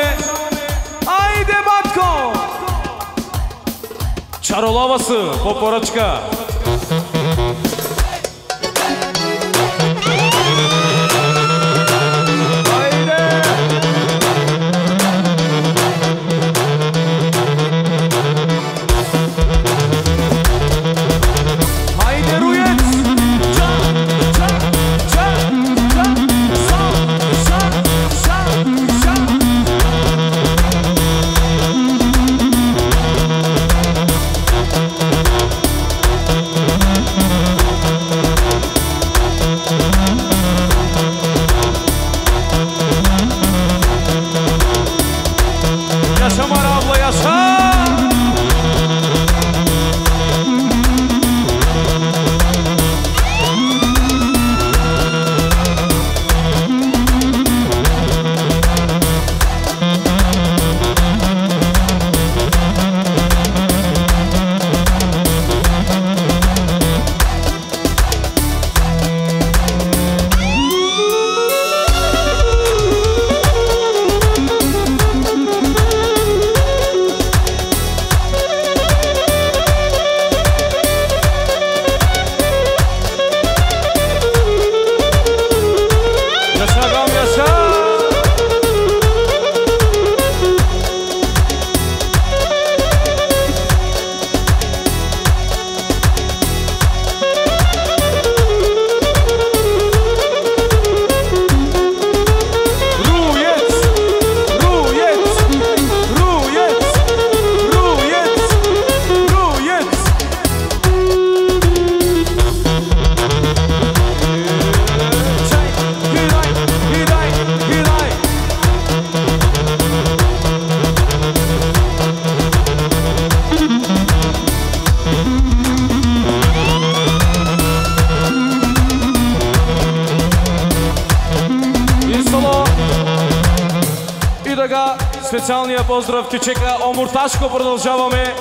поздрав ти чека Омурташко. Продължаваме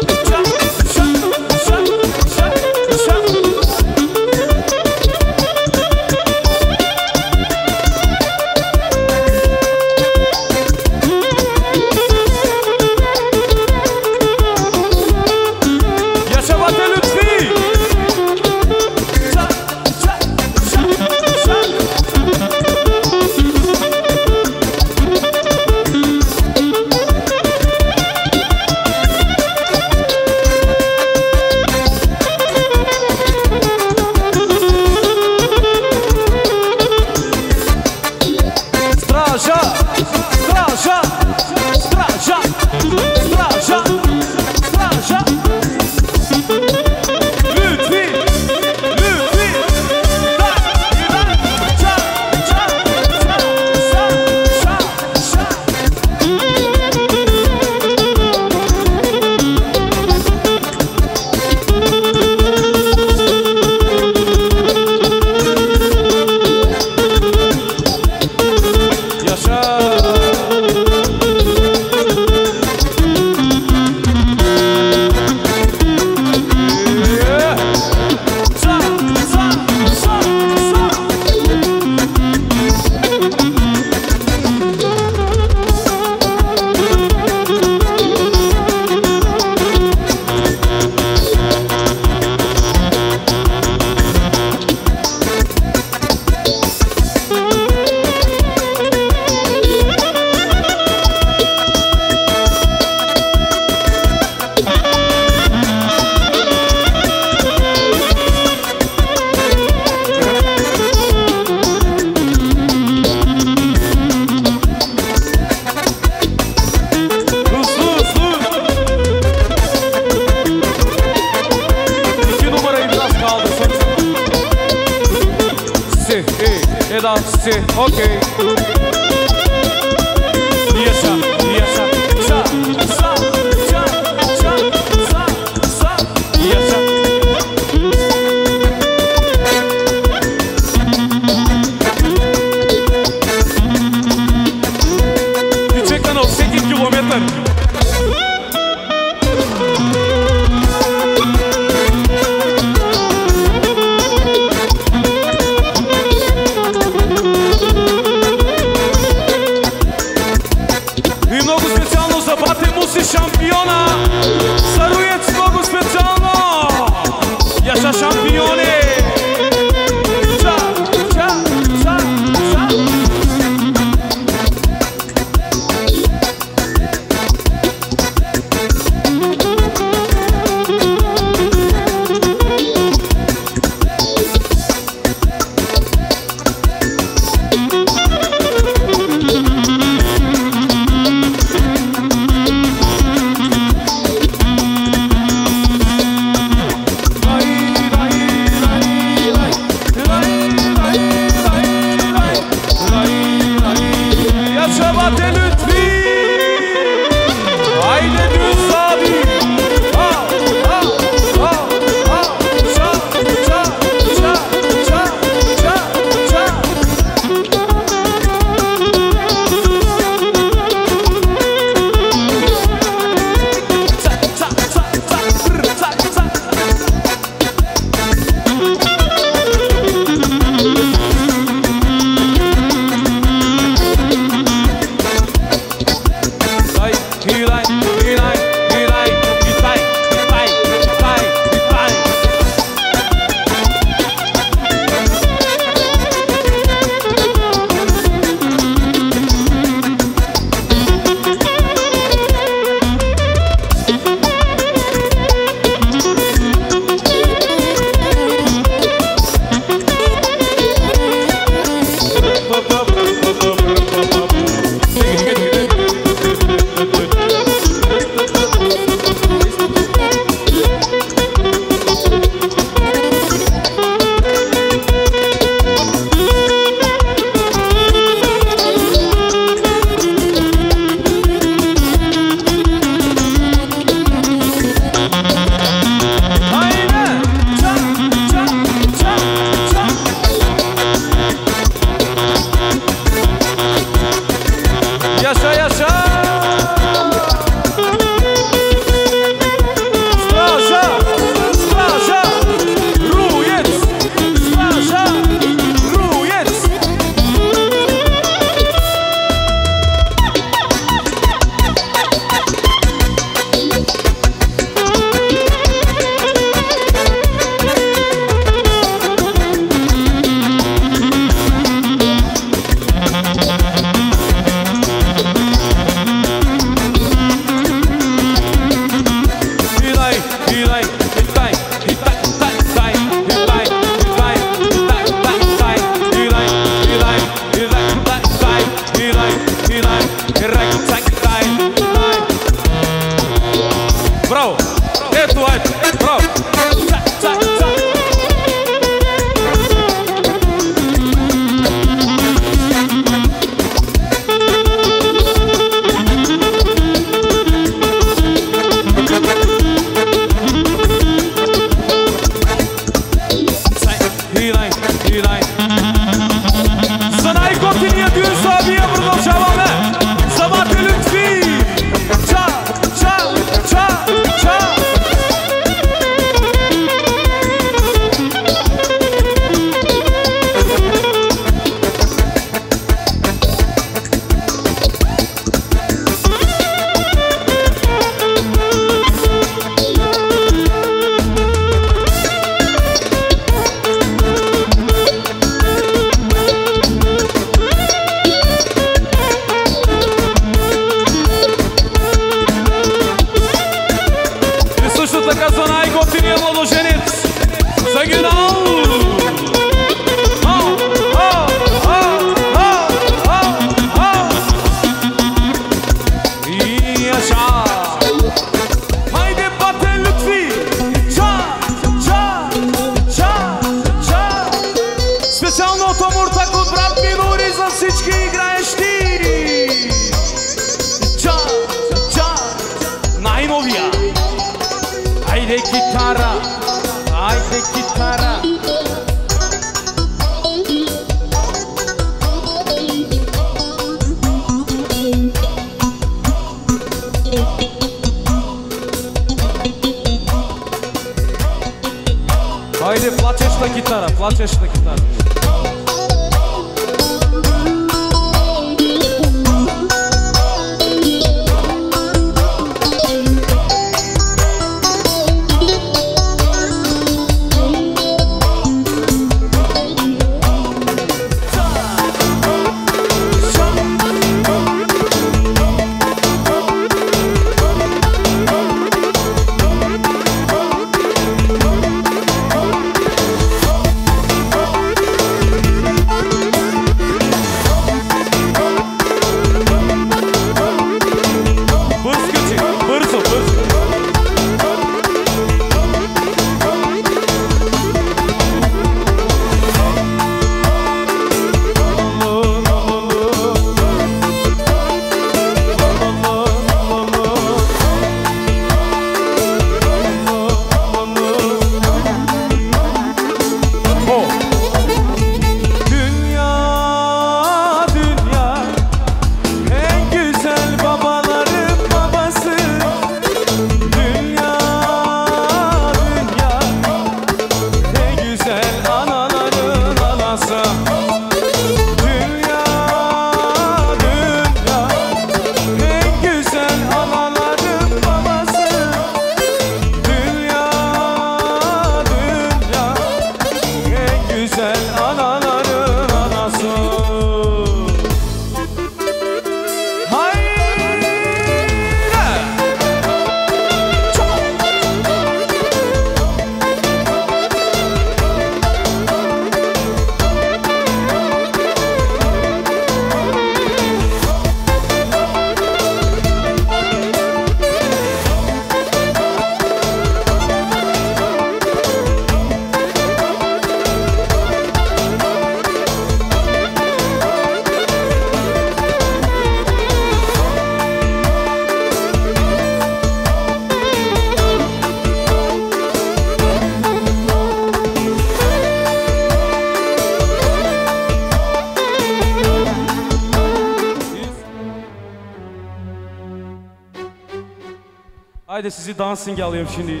sizi dansing alayım şimdi.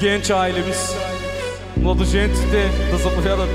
Genç ailemiz. Mladožencите да заповядат.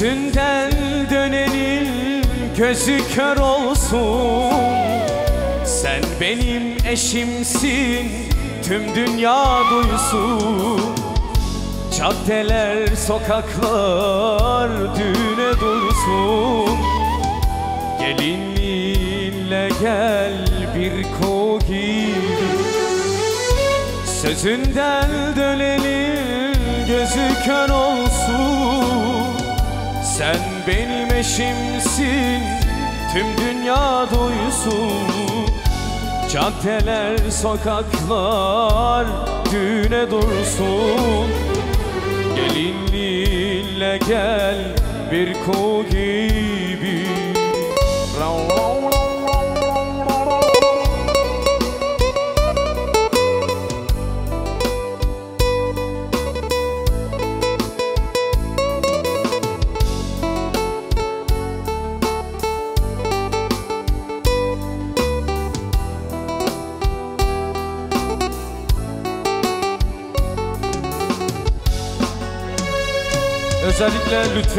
Üstünden dönenin gözü kör olsun. Sen benim eşimsin tüm dünya duysun. Caddeler, sokaklar düğüne dursun. Gelinle gel bir kogi. Sözünden dönenin Sen benim eşimsin Tüm dünya duysun. Caddeler, sokaklar düğüne dursun. Gelinliğinle gel bir kuğu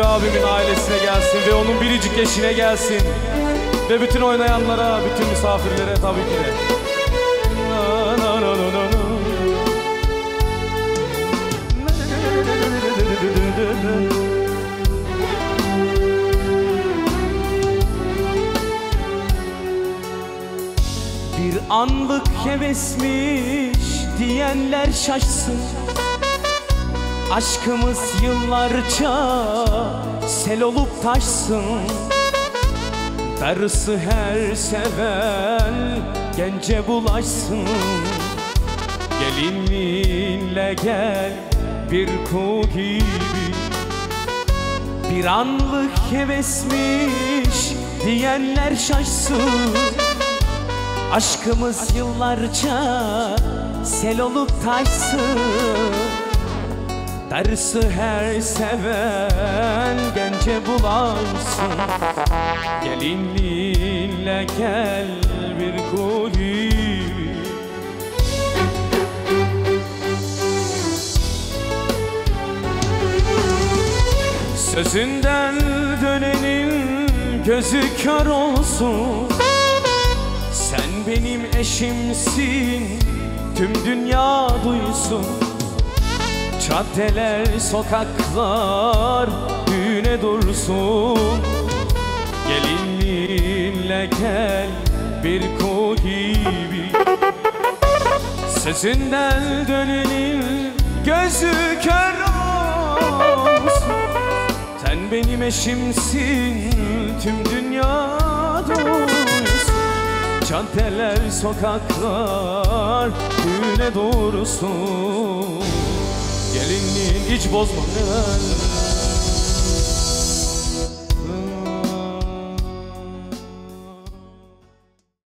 Lütfi abimin ailesine gelsin ve onun biricik eşine gelsin. Ve bütün oynayanlara, bütün misafirlere tabii ki de. Bir anlık hevesmiş diyenler şaşsın Aşkımız yıllarca sel olup taşsın. Darısı her seven gence bulaşsın. Gelinliğinle gel bir kuğu gibi. Bir anlık hevesmiş diyenler şaşsın. Aşkımız yıllarca sel olup taşsın Darısı her seven gence bulansın. Gelinliğinle gel bir gibi Sözünden dönenin gözü kör olsun. Sen benim eşimsin tüm dünya duysun Caddeler, sokaklar düğüne dursun. Gelinliğinle gel bir kuğu gibi. Sesinden dönenin gözü kör olsun. Sen benim eşimsin tüm dünya duysun Caddeler, sokaklar düğüne dursun Gelinliğin hiç bozma. gel